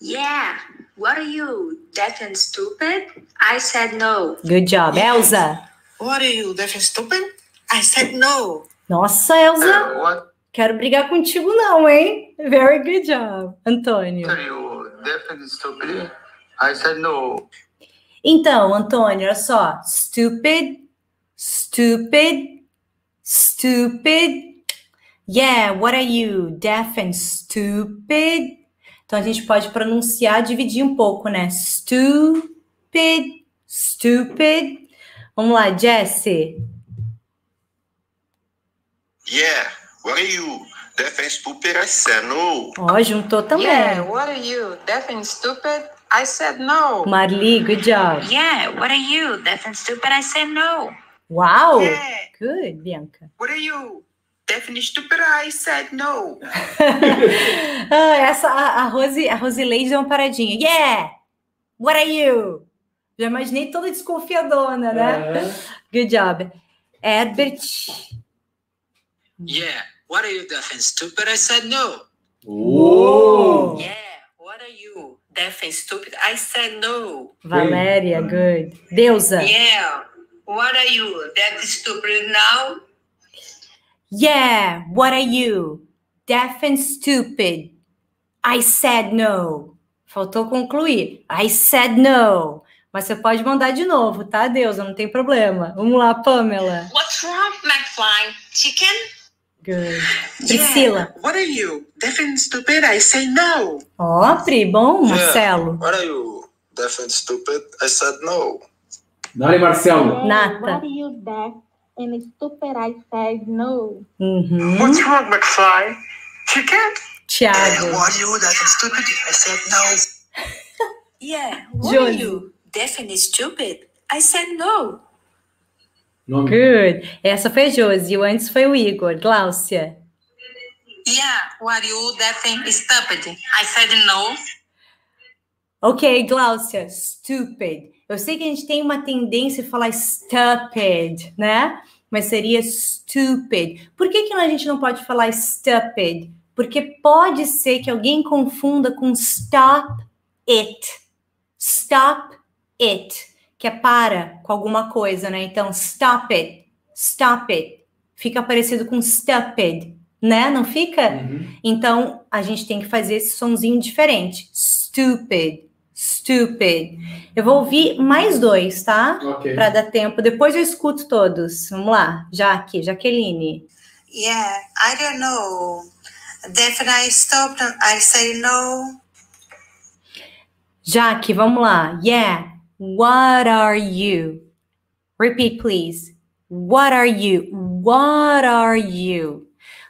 Yeah, what are you, deaf and stupid? I said no. Good job. Elza. What are you, deaf and stupid? I said no. Nossa, Elza. Uh, what Quero brigar contigo não, hein? Very good job. Antônio. are you, deaf and stupid? I said no. Então, Antônio, olha só. Stupid, stupid, Stupid. Yeah, what are you? Deaf and stupid. Então a gente pode pronunciar, dividir um pouco, né? Stupid, stupid. Vamos lá, Jesse. Yeah, what are you? Deaf and stupid? I said no. Ó, juntou também. Yeah, what are you? Deaf and stupid? I said no. Marli, good job. Yeah, what are you? Deaf and stupid? I said no. Uau! Yeah, Good, Bianca. what are you? Deaf and stupid? I said no. ah, essa, a, a Rose, a Rosileide deu uma paradinha. Yeah! What are you? Já imaginei toda desconfiadona, né? É. Good job. Herbert. Yeah, what are you, deaf and stupid? I said no. Uou! Yeah, what are you? Deaf and stupid? I said no. Valéria, good. Deusa. Yeah, what are you? Deaf and stupid now? Yeah, what are you? Deaf and stupid. I said no. Faltou concluir. I said no. Mas você pode mandar de novo, tá, Deusa? Não tem problema. Vamos lá, Pamela. What's wrong, McFly? Chicken? Good. Priscila. What are you, deaf and stupid? I say no. Ó, Pri, bom, Marcelo. What are you? Deaf and stupid? I said no. Dale, Marcelo. Nata. What are you deaf and stupid? I said no. Uhum. What's wrong, McFly? Chicken? Thiago. are you, deaf and stupid? I said no. Yeah, what are you? And stupid? I said no. Nome. Good. Essa foi a Josi. O antes foi o Igor. Gláucia. Yeah, what are you? And stupid? I said no. Ok, Gláucia. Stupid. Eu sei que a gente tem uma tendência a falar stupid, né? Mas seria stupid. Por que, que a gente não pode falar stupid? Porque pode ser que alguém confunda com stop it. Stop it. Que é para com alguma coisa, né? Então, stop it. Stop it. Fica parecido com stupid, né? Não fica? Uhum. Então, a gente tem que fazer esse sonzinho diferente. Stupid, stupid. Eu vou ouvir mais dois, tá? Ok. Para dar tempo. Depois eu escuto todos. Vamos lá. Jaque, Jaqueline. Yeah, I don't know. And I stopped. I say no. Jaque, vamos lá. Yeah. What are you? Repeat, please. What are you? What are you?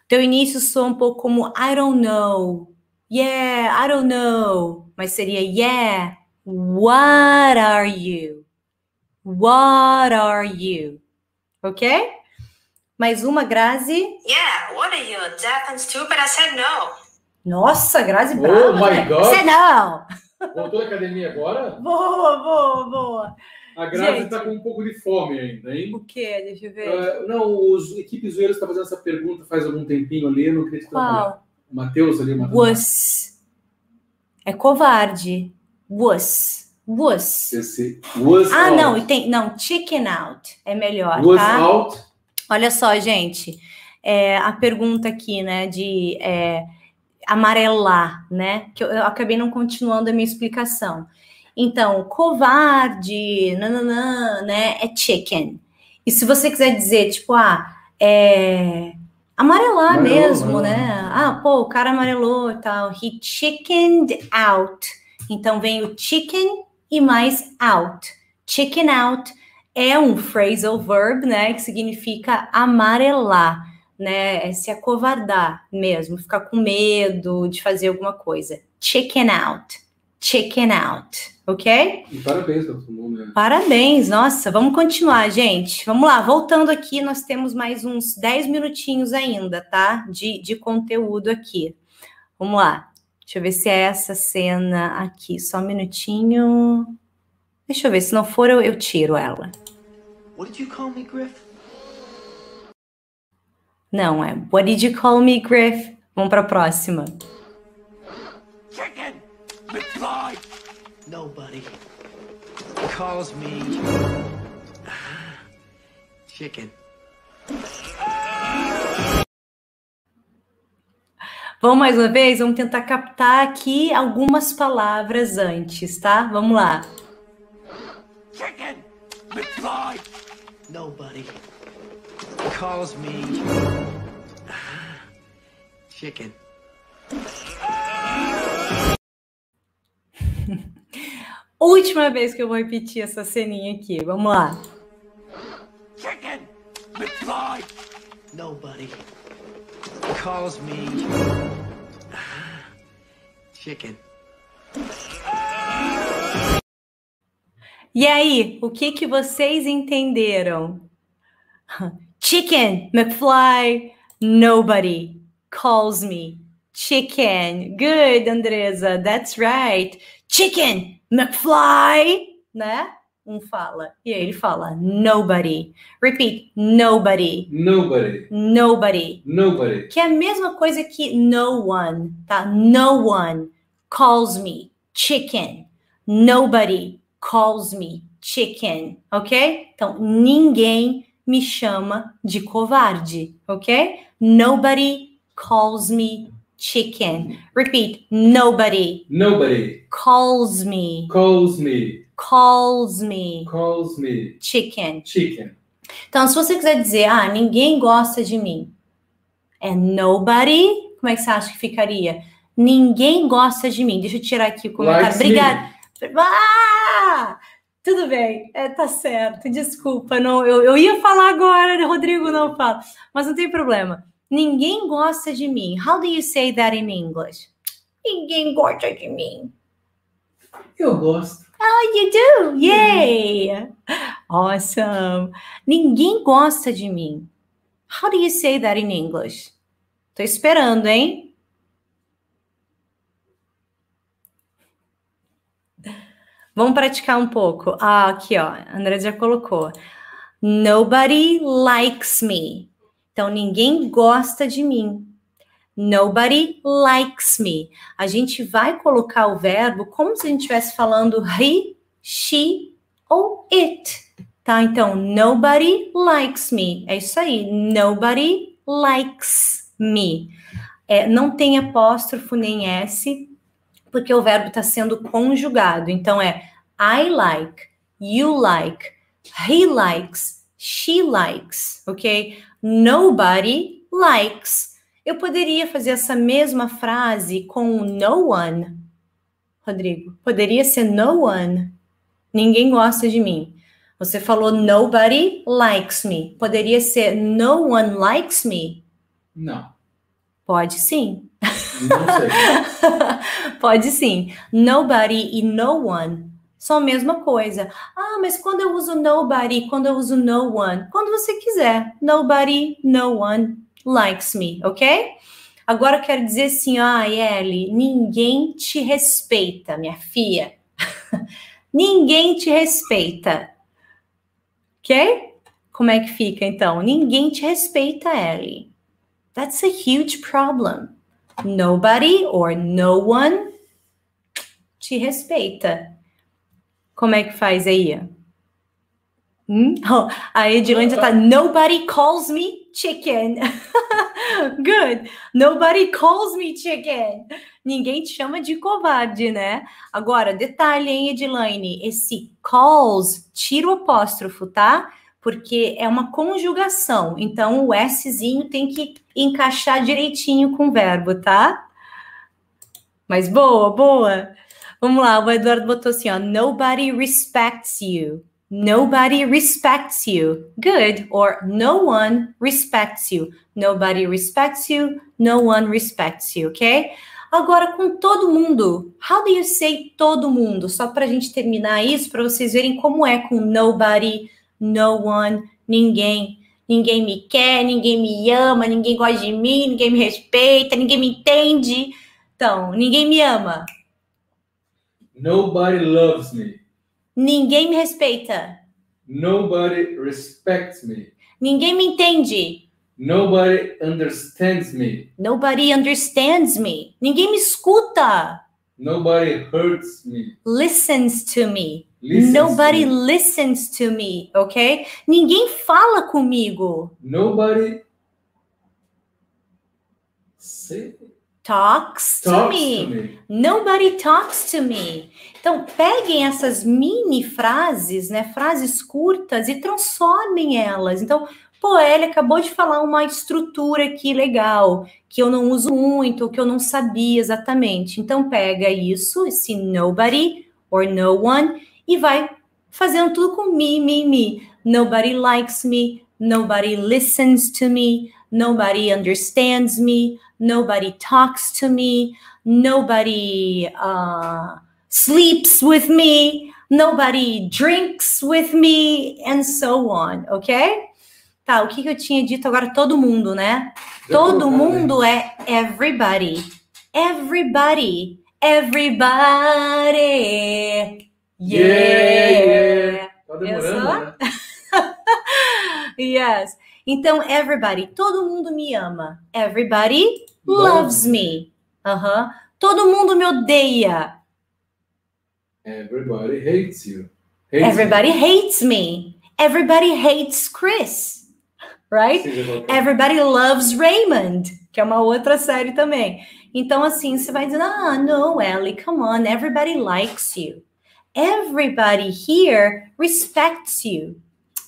Teu início soa um pouco como I don't know. Yeah, I don't know. Mas seria yeah. What are you? What are you? Ok? Mais uma, Grazi. Yeah, what are you? Deaf and stupid? I said no. Nossa, Grazi Oh brava. my né? God. Você não. Voltou da academia agora? Boa, boa, boa. A Grazi está com um pouco de fome ainda, hein? O que? Deixa eu ver. Ah, não, os equipe zoeiros está fazendo essa pergunta faz algum tempinho ali, eu não queria te atrapalhar. Qual? O Matheus ali, o Matheus. Wuss. É covarde. Wuss. Wuss. Esse was Ah, out. não, e tem. Não, chicken out. É melhor, Was tá? out. Olha só, gente. É, a pergunta aqui, né, de é, amarelar, né? Que eu, eu acabei não continuando a minha explicação. Então, covarde, nananã, né? É chicken. E se você quiser dizer, tipo, ah, é. Amarelar Amarelou, mesmo, amarelou. né? Ah, pô, o cara amarelou e tal. He chickened out. Então vem o chicken e mais out. Chicken out é um phrasal verb, né, que significa amarelar, né, é se acovardar mesmo, ficar com medo de fazer alguma coisa. Chicken out, chicken out, ok? E parabéns todo mundo, né? Parabéns, nossa, vamos continuar, gente. Vamos lá, voltando aqui, nós temos mais uns 10 minutinhos ainda, tá? De, de conteúdo aqui. Vamos lá, deixa eu ver se é essa cena aqui, só um minutinho. Deixa eu ver, se não for, eu, eu tiro ela. What did you call me, Griff? Não, é What did you call me, Griff? Vamos para a próxima. Chicken! McFly! Nobody calls me chicken. Vamos mais uma vez? Vamos tentar captar aqui algumas palavras antes, tá? Vamos lá. Chicken! McFly! Nobody calls me chicken. Última vez que eu vou repetir essa ceninha aqui. Vamos lá. Chicken! McFly! Nobody calls me chicken. E aí, o que que vocês entenderam? Chicken, McFly, nobody calls me chicken. Good, Andresa, that's right. Chicken, McFly, né? Um fala. E aí ele fala nobody. Repeat, nobody. Nobody. Nobody. Nobody. Que é a mesma coisa que no one, tá? No one calls me chicken. Nobody calls me chicken, ok? Então, ninguém me chama de covarde, ok? Nobody calls me chicken. Repeat, nobody Nobody calls me, calls me, calls me calls me chicken. chicken. Então, se você quiser dizer, ah, ninguém gosta de mim, é nobody, como é que você acha que ficaria? Ninguém gosta de mim. Deixa eu tirar aqui o comentário. Obrigada. Ah! Tudo bem, é, tá certo. Desculpa, não, eu, eu ia falar agora, Rodrigo não fala, mas não tem problema. Ninguém gosta de mim. How do you say that in English? Ninguém gosta de mim. Eu gosto. Oh, you do? Yay! Awesome. Ninguém gosta de mim. How do you say that in English? Tô esperando, hein? Vamos praticar um pouco. Ah, aqui, ó. A André já colocou. Nobody likes me. Então, ninguém gosta de mim. Nobody likes me. A gente vai colocar o verbo como se a gente estivesse falando he, she ou it. Tá? Então, nobody likes me. É isso aí. Nobody likes me. É, não tem apóstrofo nem S, porque o verbo está sendo conjugado. Então, é I like, you like, he likes, she likes, ok? Nobody likes. Eu poderia fazer essa mesma frase com no one, Rodrigo. Poderia ser no one. Ninguém gosta de mim. Você falou nobody likes me. Poderia ser no one likes me? Não. Pode sim. Pode sim. Nobody e no one são a mesma coisa. Ah, mas quando eu uso nobody, quando eu uso no one, quando você quiser. Nobody, no one likes me, ok? Agora eu quero dizer assim, ah, Ellie, ninguém te respeita, minha filha. ninguém te respeita. Ok? Como é que fica então? Ninguém te respeita, Ellie. That's a huge problem. Nobody or no one te respeita. Como é que faz aí? Hum? Oh, a Edilândia tá. Nobody calls me chicken. Good. Nobody calls me chicken. Ninguém te chama de covarde, né? Agora, detalhe, hein, Edilane? Esse calls, tira o apóstrofo, tá? Porque é uma conjugação. Então, o Szinho tem que encaixar direitinho com o verbo, tá? Mas boa, boa. Vamos lá, o Eduardo botou assim, ó. Nobody respects you. Nobody respects you. Good. Or no one respects you. Nobody respects you. No one respects you, ok? Agora, com todo mundo. How do you say todo mundo? Só para a gente terminar isso, para vocês verem como é com nobody, no one, ninguém. Ninguém me quer, ninguém me ama, ninguém gosta de mim, ninguém me respeita, ninguém me entende. Então, ninguém me ama. Nobody loves me. Ninguém me respeita. Nobody respects me. Ninguém me entende. Nobody understands me. Nobody understands me. Ninguém me escuta. Nobody hurts me. Listens to me. Listens Nobody to listens to me, ok? Ninguém fala comigo. Nobody say, Talks, to, talks me. to me. Nobody talks to me. Então, peguem essas mini frases, né, frases curtas e transformem elas. Então, pô, ele acabou de falar uma estrutura aqui legal, que eu não uso muito, ou que eu não sabia exatamente. Então, pega isso, esse nobody or no one, e vai fazendo tudo com me, me, me. Nobody likes me, nobody listens to me, nobody understands me, nobody talks to me, nobody uh, sleeps with me, nobody drinks with me, and so on, ok? Tá, o que, que eu tinha dito agora? Todo mundo, né? Todo né? mundo é everybody. Everybody. Everybody. Yeah. Tá Pensou? demorando, né? yes. Então, everybody, todo mundo me ama. Everybody loves me. Aham. Todo mundo me odeia. Everybody hates you. Hates Everybody hates me. Everybody hates Chris. Right? Sim. Everybody loves Raymond, que é uma outra série também. Então, assim, você vai dizendo, ah, no, Ellie, come on, everybody likes you. Everybody here respects you.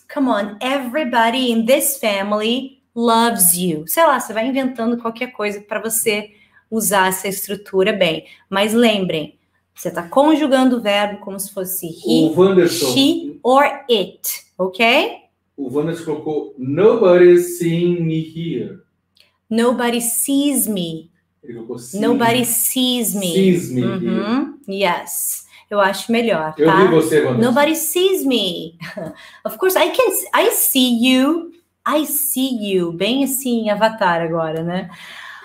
Come on, everybody in this family loves you. Sei lá, você vai inventando qualquer coisa para você usar essa estrutura bem. Mas lembrem, você está conjugando o verbo como se fosse he, Wanderson, she or it, ok? o Wanderson colocou Nobody's seeing me here. Nobody sees me. Colocou. Nobody sees me. sees me here. Uhum, Yes. Eu acho melhor, Eu tá? vi você, Wanderson. Nobody sees me. of course, I can I see you. I see you. Bem assim, avatar agora, né?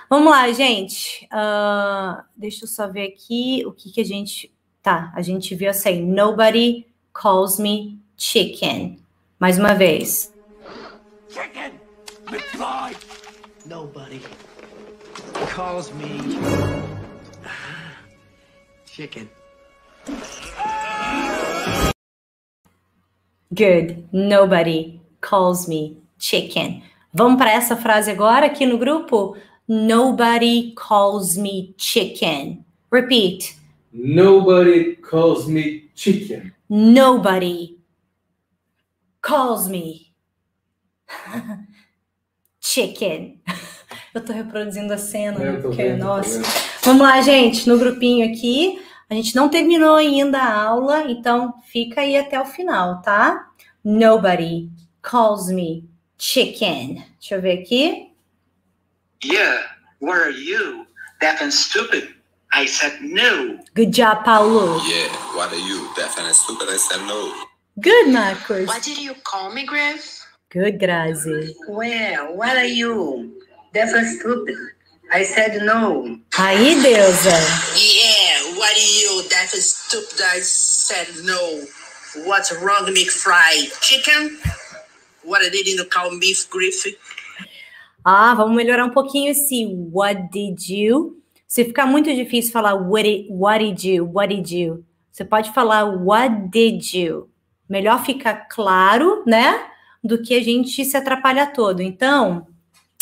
Vamos lá, gente. Ah, deixa eu só ver aqui o que, que a gente. Tá, a gente viu assim. Nobody calls me chicken. Mais uma vez. Chicken! McFly! Nobody calls me chicken. Good. Nobody calls me chicken. Vamos para essa frase agora aqui no grupo? Nobody calls me chicken. Repeat. Nobody calls me chicken. Nobody calls me chicken. Eu tô reproduzindo a cena, É, Porque, vendo, nossa. Vamos lá, gente, no grupinho aqui. A gente não terminou ainda a aula, então fica aí até o final, tá? Nobody calls me chicken. Deixa eu ver aqui. Yeah, what are you? Deaf and stupid. I said no. Good job, Paulo. Yeah, what are you, deaf and stupid? I said no. Good, Marcos. What did you call me, Griff? Good, Grazi. Well, what are you? Deaf and stupid. I said no. Aí, Deusa. Yeah, what you? And stupid. I said no. What's wrong, McFry? Chicken? What did you call me, Griffith? Ah, vamos melhorar um pouquinho esse what did you. Se ficar muito difícil falar what did, what did you, what did you, você pode falar what did you. Melhor ficar claro, né? Do que a gente se atrapalha todo. Então,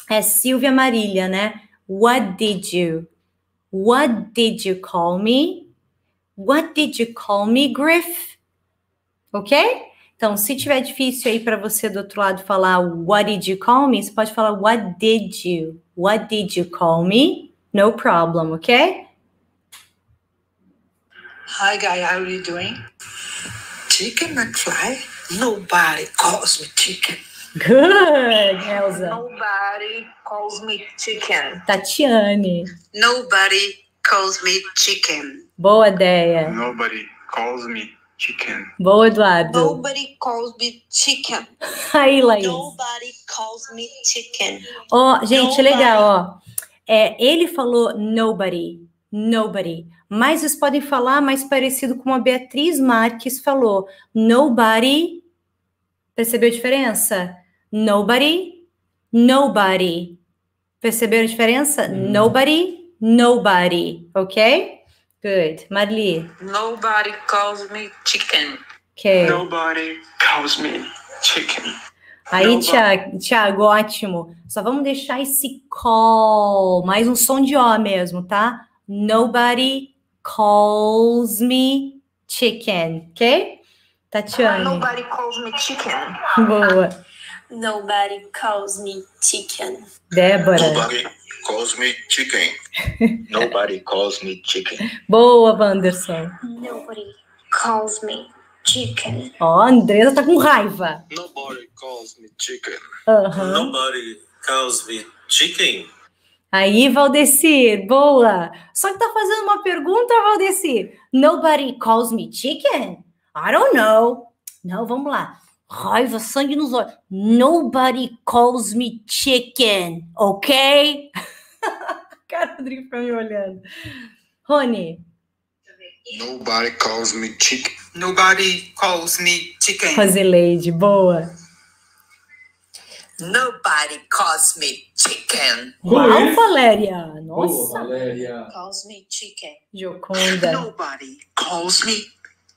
é Silvia Marília, né? What did you? What did you call me? What did you call me, Griff? Ok? Então, se tiver difícil aí para você do outro lado falar what did you call me, você pode falar what did you? What did you call me? No problem, ok? Hi, guy. How are you doing? Chicken McFly? Nobody calls me chicken. Good, Elza. Nobody calls me chicken. Tatiane. Nobody calls me chicken. Boa ideia. Nobody calls me chicken. Boa, Eduardo. Nobody calls me chicken. Aí, Laís. Nobody calls me chicken. Ó, gente, Nobody. legal, ó. É, ele falou nobody, nobody. Mas vocês podem falar mais parecido com a Beatriz Marques falou. Nobody. Percebeu a diferença? Nobody, nobody. Perceberam a diferença? Nobody, nobody. Ok? Good. Marli. Nobody calls me chicken. Ok. Nobody calls me chicken. Aí, Tiago, ótimo. Só vamos deixar esse call, mais um som de O mesmo, tá? Nobody calls me chicken, ok? Tatiane, Nobody calls me chicken. boa. Nobody calls me chicken. Débora. Nobody calls me chicken. Nobody calls me chicken. Boa, Wanderson. Nobody calls me chicken. Ó, a Andresa tá com raiva. Nobody calls me chicken. Aham. Nobody calls me chicken. Aí, Valdecir, boa. Só que tá fazendo uma pergunta, Valdecir. Nobody calls me chicken? I don't know. Não, vamos lá. Raiva, sangue nos olhos. Nobody calls me chicken, ok? Cara, o Rodrigo fica me olhando. Rony, Nobody calls me chicken. Nobody calls me chicken. Rosileide, boa. Nobody calls me chicken. Uau, Valéria. Boa, Nossa, Valéria. Calls me chicken. Joconda. Nobody calls me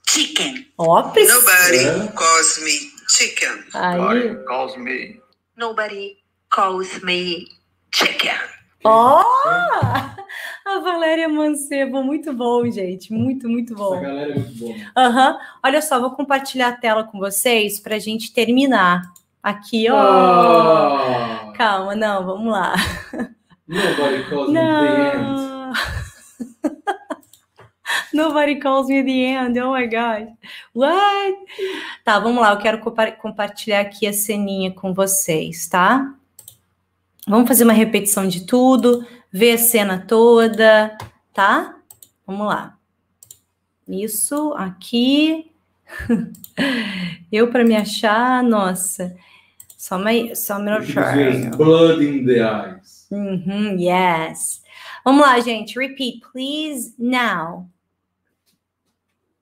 chicken. Ó, Pris- Nobody calls me chicken. Aí, calls me. Nobody calls me chicken. ó! A Valéria Mancebo, muito bom, gente. Muito, muito bom. Essa galera é muito boa. Aham. Olha só, vou compartilhar a tela com vocês para a gente terminar. Aqui, ó. Ah, Calma, não, vamos lá. nobody calls me the end. Nobody calls me the end. Oh my God. What? Tá, vamos lá. Eu quero compa- compartilhar aqui a ceninha com vocês, tá? Vamos fazer uma repetição de tudo, ver a cena toda, tá? Vamos lá. Isso aqui. Eu para me achar, nossa. Só uma, só. Blood in the eyes. Uhum, yes. Vamos lá, gente. Repeat, please. Now.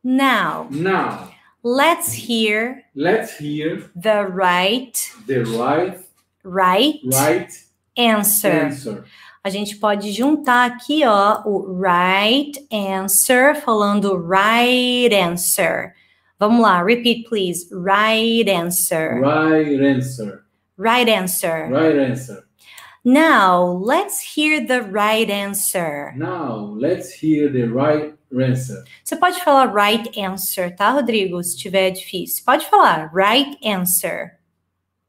Now, Now, let's hear let's hear the right, the right, right right answer. answer. A gente pode juntar aqui, ó, o right answer, falando right answer. Vamos lá, repeat, please. Right answer. Right answer. Right answer. Right answer. Now, let's hear the right answer. Now, let's hear the right answer. Você pode falar right answer, tá, Rodrigo? Se tiver difícil. Pode falar right answer.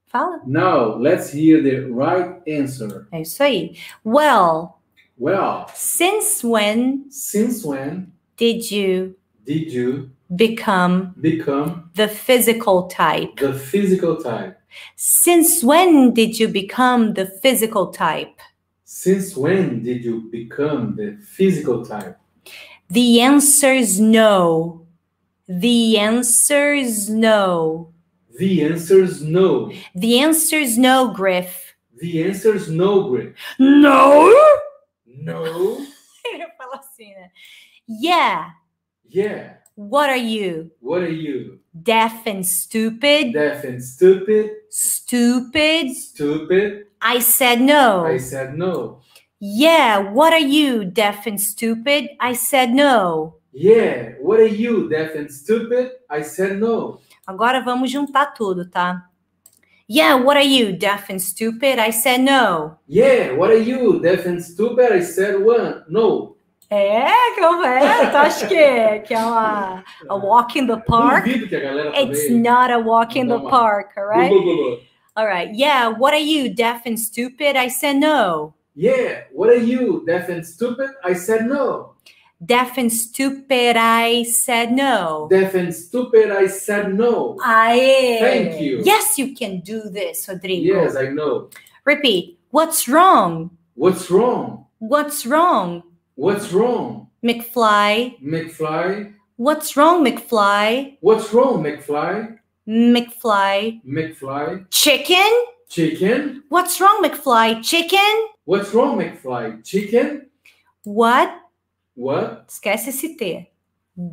Fala. Now, let's hear the right answer. É isso aí. Well, Well, since when since when did you did you become become the physical type? the physical type? Since when did you become the physical type? Since when did you become the physical type? The answer is no. The answer is no. The answer is no. The answer is no, Griff. The answer is no, Griff. No? No. Eu falo assim, né? Yeah. Yeah. What are you? What are you? Deaf and stupid? Deaf and stupid? Stupid? Stupid? I said no. I said no. Yeah, what are you, deaf and stupid? I said no. Yeah. What are you, deaf and stupid? I said no. Agora vamos juntar tudo, tá? Yeah, what are you, deaf and stupid? I said no. Yeah. What are you, deaf and stupid? I said one. No. É, que eu é, tu que que é uma a walk in the park? It's not a walk in the park, all right? All right. Yeah, what are you, deaf and stupid? I said no. Yeah. What are you, deaf and stupid? I said no. Deaf and stupid, I said no. Deaf and stupid? I said no. Aê! Thank you. Yes, you can do this, Rodrigo. Yes, I know. Repeat. What's wrong? What's wrong? What's wrong? What's wrong? McFly. McFly? What's wrong, McFly? What's wrong, McFly? McFly. McFly? Chicken? Chicken? What's wrong, McFly? Chicken? What's wrong, McFly? Chicken? What? What? Esquece esse T.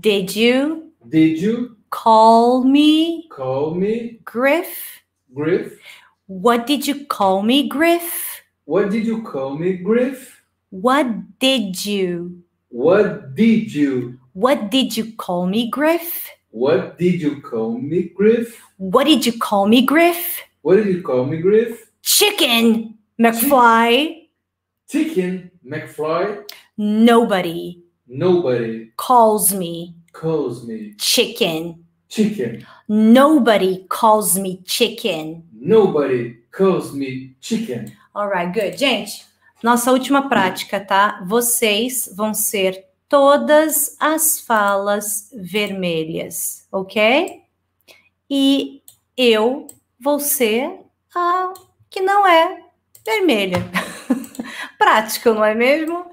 Did you Did you call me call me Griff? Griff? What did you call me, Griff? What did you call me, Griff? What did you? What did you? What did you call me, Griff? What did you call me, Griff? What did you call me, Griff? What did you call me, Griff? Chicken, McFly. Chicken, McFly? Nobody Nobody calls me calls me chicken. chicken. Nobody calls me chicken. Nobody calls me chicken. Alright, good. Gente, nossa última prática, tá? Vocês vão ser todas as falas vermelhas, ok? E eu vou ser a que não é vermelha. Prática, não é mesmo?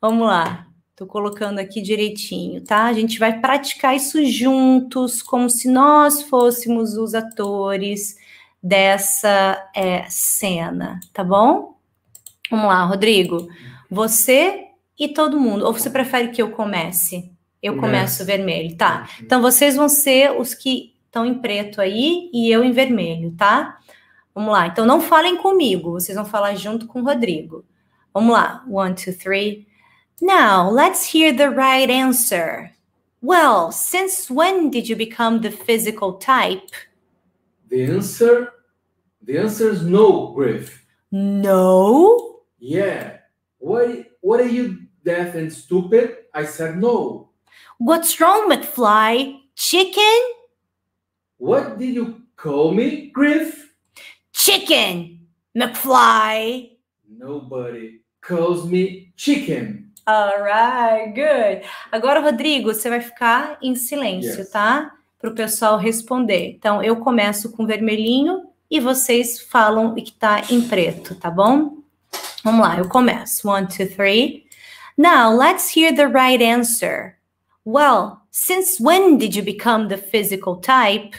Vamos lá. Tô colocando aqui direitinho, tá? A gente vai praticar isso juntos, como se nós fôssemos os atores dessa é, cena, tá bom? Vamos lá, Rodrigo. Você e todo mundo. Ou você prefere que eu comece? Eu começo vermelho, tá? Então vocês vão ser os que estão em preto aí e eu em vermelho, tá? Vamos lá. Então não falem comigo, vocês vão falar junto com o Rodrigo. Vamos lá. One, two, three. Now, let's hear the right answer. Well, since when did you become the physical type? The answer, the answer is no, Griff. No? Yeah. What, what are you, deaf and stupid? I said no. What's wrong, McFly? Chicken? What did you call me, Griff? Chicken, McFly. Nobody calls me chicken. Alright, good. Agora, Rodrigo, você vai ficar em silêncio, Yes. tá? Para o pessoal responder. Então, eu começo com vermelhinho e vocês falam o que tá em preto, tá bom? Vamos lá, eu começo. One, two, three. Now, let's hear the right answer. Well, since when did you become the physical type?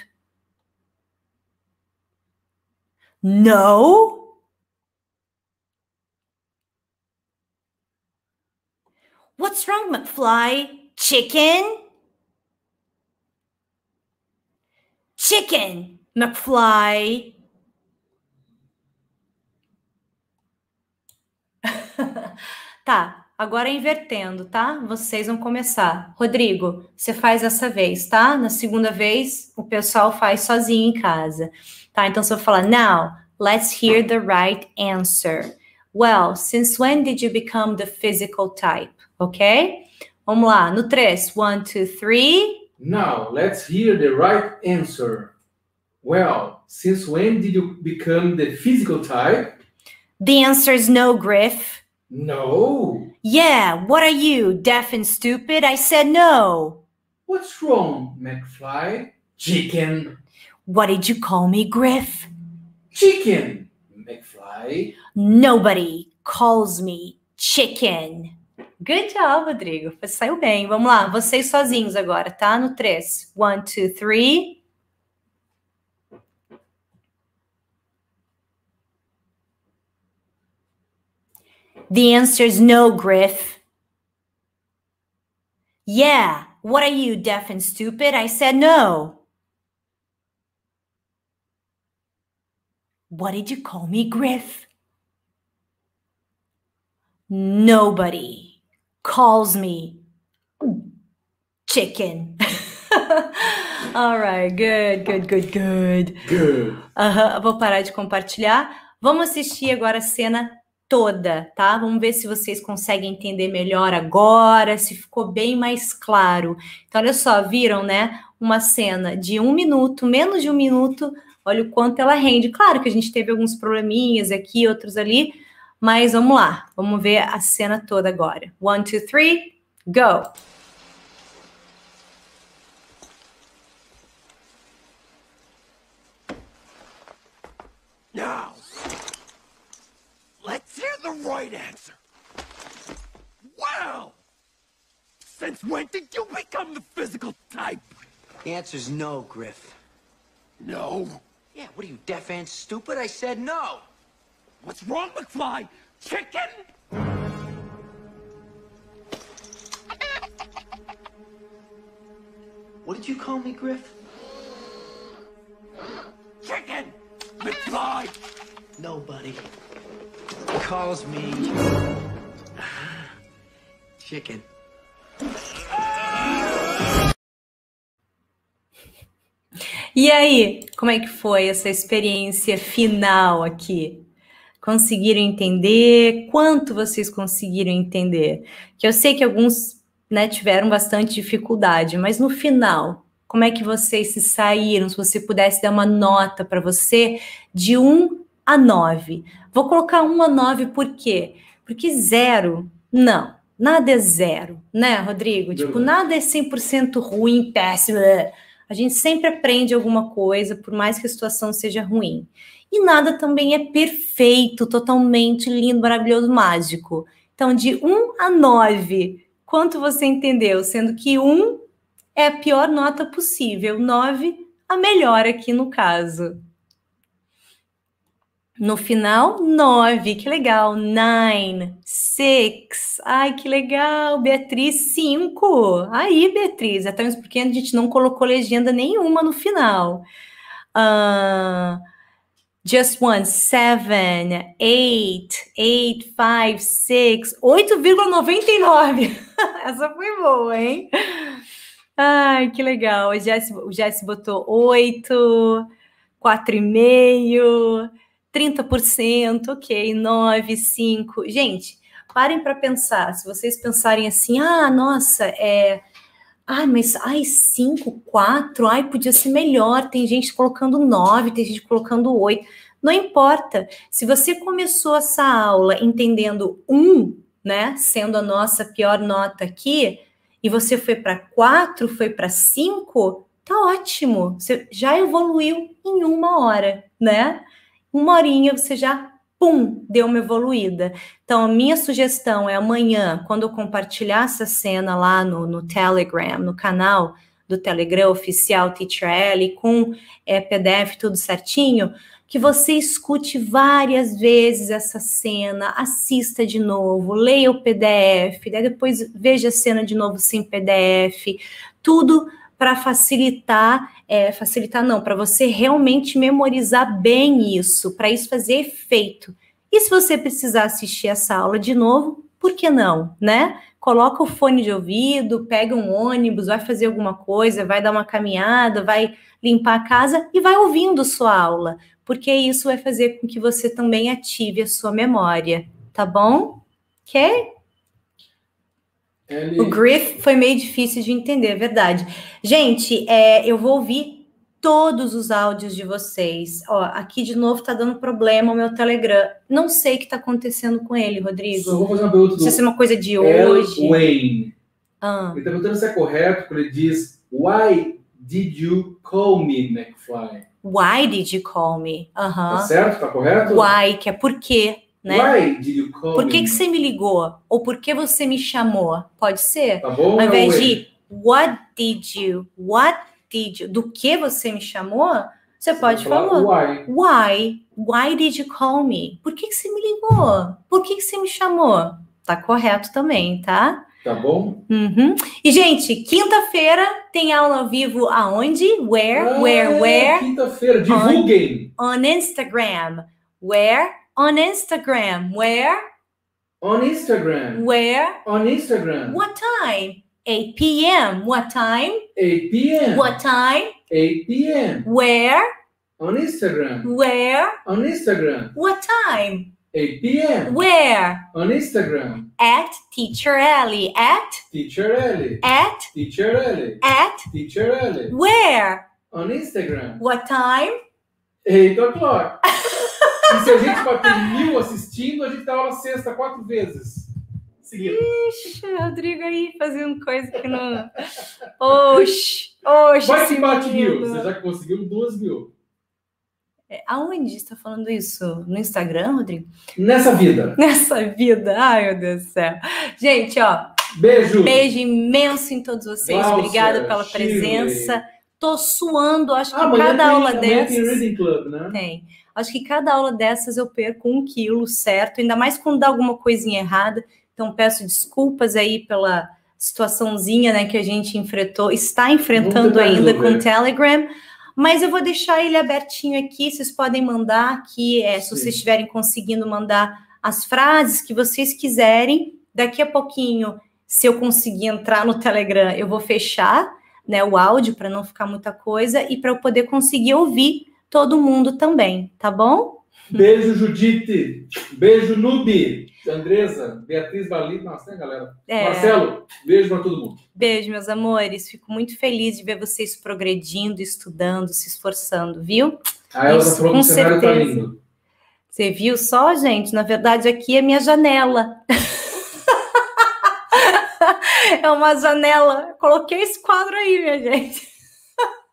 No? What's wrong, McFly? Chicken? Chicken, McFly. Tá, agora invertendo, tá? Vocês vão começar. Rodrigo, você faz essa vez, tá? Na segunda vez, o pessoal faz sozinho em casa. Tá? Então, se eu falar, now, let's hear the right answer. Well, since when did you become the physical type? Ok? Vamos lá, no 3. One, two, three. Now, let's hear the right answer. Well, since when did you become the physical type? The answer is no, Griff. No. Yeah, what are you, deaf and stupid? I said no. What's wrong, McFly? Chicken. What did you call me, Griff? Chicken, McFly. Nobody calls me chicken. Good job, Rodrigo. Saiu bem. Vamos lá, vocês sozinhos agora, tá? No 3. One, two, three. The answer is no, Griff. Yeah, what are you, deaf and stupid? I said no. What did you call me, Griff? Nobody calls me chicken. All right, good, good, good, good. Good. Aham, vou parar de compartilhar. Vamos assistir agora a cena toda, tá? Vamos ver se vocês conseguem entender melhor agora, se ficou bem mais claro. Então, olha só, viram, né? Uma cena de um minuto, menos de um minuto. Olha o quanto ela rende. Claro que a gente teve alguns probleminhas aqui, outros ali, mas vamos lá. Vamos ver a cena toda agora. One, two, three, go! Now, the right answer. Well, since when did you become the physical type? The answer's no, Griff. No. Yeah, what are you, deaf and stupid? I said no. What's wrong, McFly? Chicken? What did you call me, Griff? Chicken! McFly! Nobody calls me chicken. E aí, como é que foi essa experiência final aqui? Conseguiram entender? Quanto vocês conseguiram entender? Que eu sei que alguns né, tiveram bastante dificuldade, mas no final, como é que vocês se saíram? Se você pudesse dar uma nota para você de 1 a 9. Vou colocar 1 a 9 por quê? Porque zero, não. Nada é zero, né, Rodrigo? Tipo, nada é 100% ruim, péssimo. A gente sempre aprende alguma coisa, por mais que a situação seja ruim. E nada também é perfeito, totalmente lindo, maravilhoso, mágico. Então, de 1 a 9, quanto você entendeu? Sendo que 1 é a pior nota possível, 9 a melhor aqui no caso. No final, nove, que legal. Nine, six, ai, que legal. Beatriz, cinco. Aí, Beatriz, até mesmo porque a gente não colocou legenda nenhuma no final. Uh, just one, seven, eight, eight, five, six, 8,99. Essa foi boa, hein? Ai, que legal. O Jess, o Jess botou oito, quatro e meio. 30%, ok, 9, 5. Gente, parem para pensar. Se vocês pensarem assim, ah, nossa, é. Ai, mas ai, 5, 4, ai, podia ser melhor. Tem gente colocando 9, tem gente colocando 8. Não importa. Se você começou essa aula entendendo 1, né, sendo a nossa pior nota aqui, e você foi para 4, foi para 5, tá ótimo. Você já evoluiu em uma hora, né? Uma horinha você já, pum, deu uma evoluída. Então, a minha sugestão é amanhã, quando eu compartilhar essa cena lá no, no Telegram, no canal do Telegram oficial Teacher L, com é, PDF tudo certinho, que você escute várias vezes essa cena, assista de novo, leia o PDF, depois veja a cena de novo sem PDF, tudo para facilitar, é, facilitar não, para você realmente memorizar bem isso, para isso fazer efeito. E se você precisar assistir essa aula de novo, por que não, né? Coloca o fone de ouvido, pega um ônibus, vai fazer alguma coisa, vai dar uma caminhada, vai limpar a casa e vai ouvindo sua aula, porque isso vai fazer com que você também ative a sua memória, tá bom? Ok? Ele... O Griff foi meio difícil de entender, é verdade. Gente, é, eu vou ouvir todos os áudios de vocês. Ó, aqui de novo tá dando problema o meu Telegram. Não sei o que tá acontecendo com ele, Rodrigo. Só vou fazer uma pergunta. Se é uma coisa de hoje. Wayne. Ah. Ele tá perguntando se é correto, porque ele diz Why did you call me, McFly? Why did you call me? Uhum. Tá certo? Tá correto? Why, que é por quê né? Why did you call por que, me? que você me ligou? Ou por que você me chamou? Pode ser? Tá bom, Ao invés de what did you? What did you? Do que você me chamou? Você, você pode falar why. why. Why did you call me? Por que, que você me ligou? Por que, que você me chamou? Tá correto também, tá? Tá bom? Uhum. E, gente, quinta-feira tem aula ao vivo aonde? Where? Ah, where? Where? Quinta-feira, divulguem! On, on Instagram. Where? On Instagram. Where? On Instagram. Where? On Instagram. What time? 8 p.m. What time? 8 p.m. What time? 8 p.m. Where? On Instagram. Where? On Instagram. What time? 8 p.m. Where? On Instagram. At Teacher Ellie. At? Teacher Ellie. At? Teacher Ellie. At? Teacher Ellie. Where? On Instagram. What time? 8 o'clock. E se a gente bater mil assistindo, a gente dá aula sexta quatro vezes. Seguidas. Ixi, Rodrigo aí fazendo coisa que não. Oxi, oxi. Vai que bate mil. Você já conseguiu duas mil. É, aonde está falando isso? No Instagram, Rodrigo? Nessa vida. Nessa vida. Ai, meu Deus do céu. Gente, ó. Beijo. Beijo imenso em todos vocês. Obrigada pela presença. Tô suando, acho que Ah, amanhã cada tem, aula dessas. tem Reading Club, né? Tem. Acho que cada aula dessas eu perco um quilo, certo? Ainda mais quando dá alguma coisinha errada. Então peço desculpas aí pela situaçãozinha né, que a gente enfrentou, está enfrentando ainda com o Telegram. Mas eu vou deixar ele abertinho aqui. Vocês podem mandar aqui, é, se vocês estiverem conseguindo mandar as frases que vocês quiserem. Daqui a pouquinho, se eu conseguir entrar no Telegram, eu vou fechar né, o áudio para não ficar muita coisa e para eu poder conseguir ouvir todo mundo também, tá bom? Beijo, Judite. Beijo, Nubi. Andresa, Beatriz Bali, nossa, né, galera? É. Marcelo, beijo pra todo mundo. Beijo, meus amores. Fico muito feliz de ver vocês progredindo, estudando, se esforçando, viu? A Elza Isso, falou que o cenário tá certeza. lindo. Você viu só, gente? Na verdade, aqui é minha janela. é uma janela. Coloquei esse quadro aí, minha gente.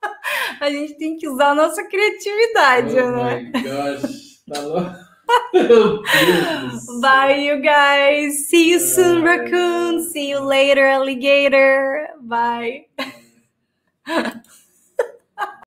A gente tem que usar a nossa criatividade, Oh né? my gosh. Tá louco? Bye, you guys. See you soon, raccoon. See you later, alligator. Bye.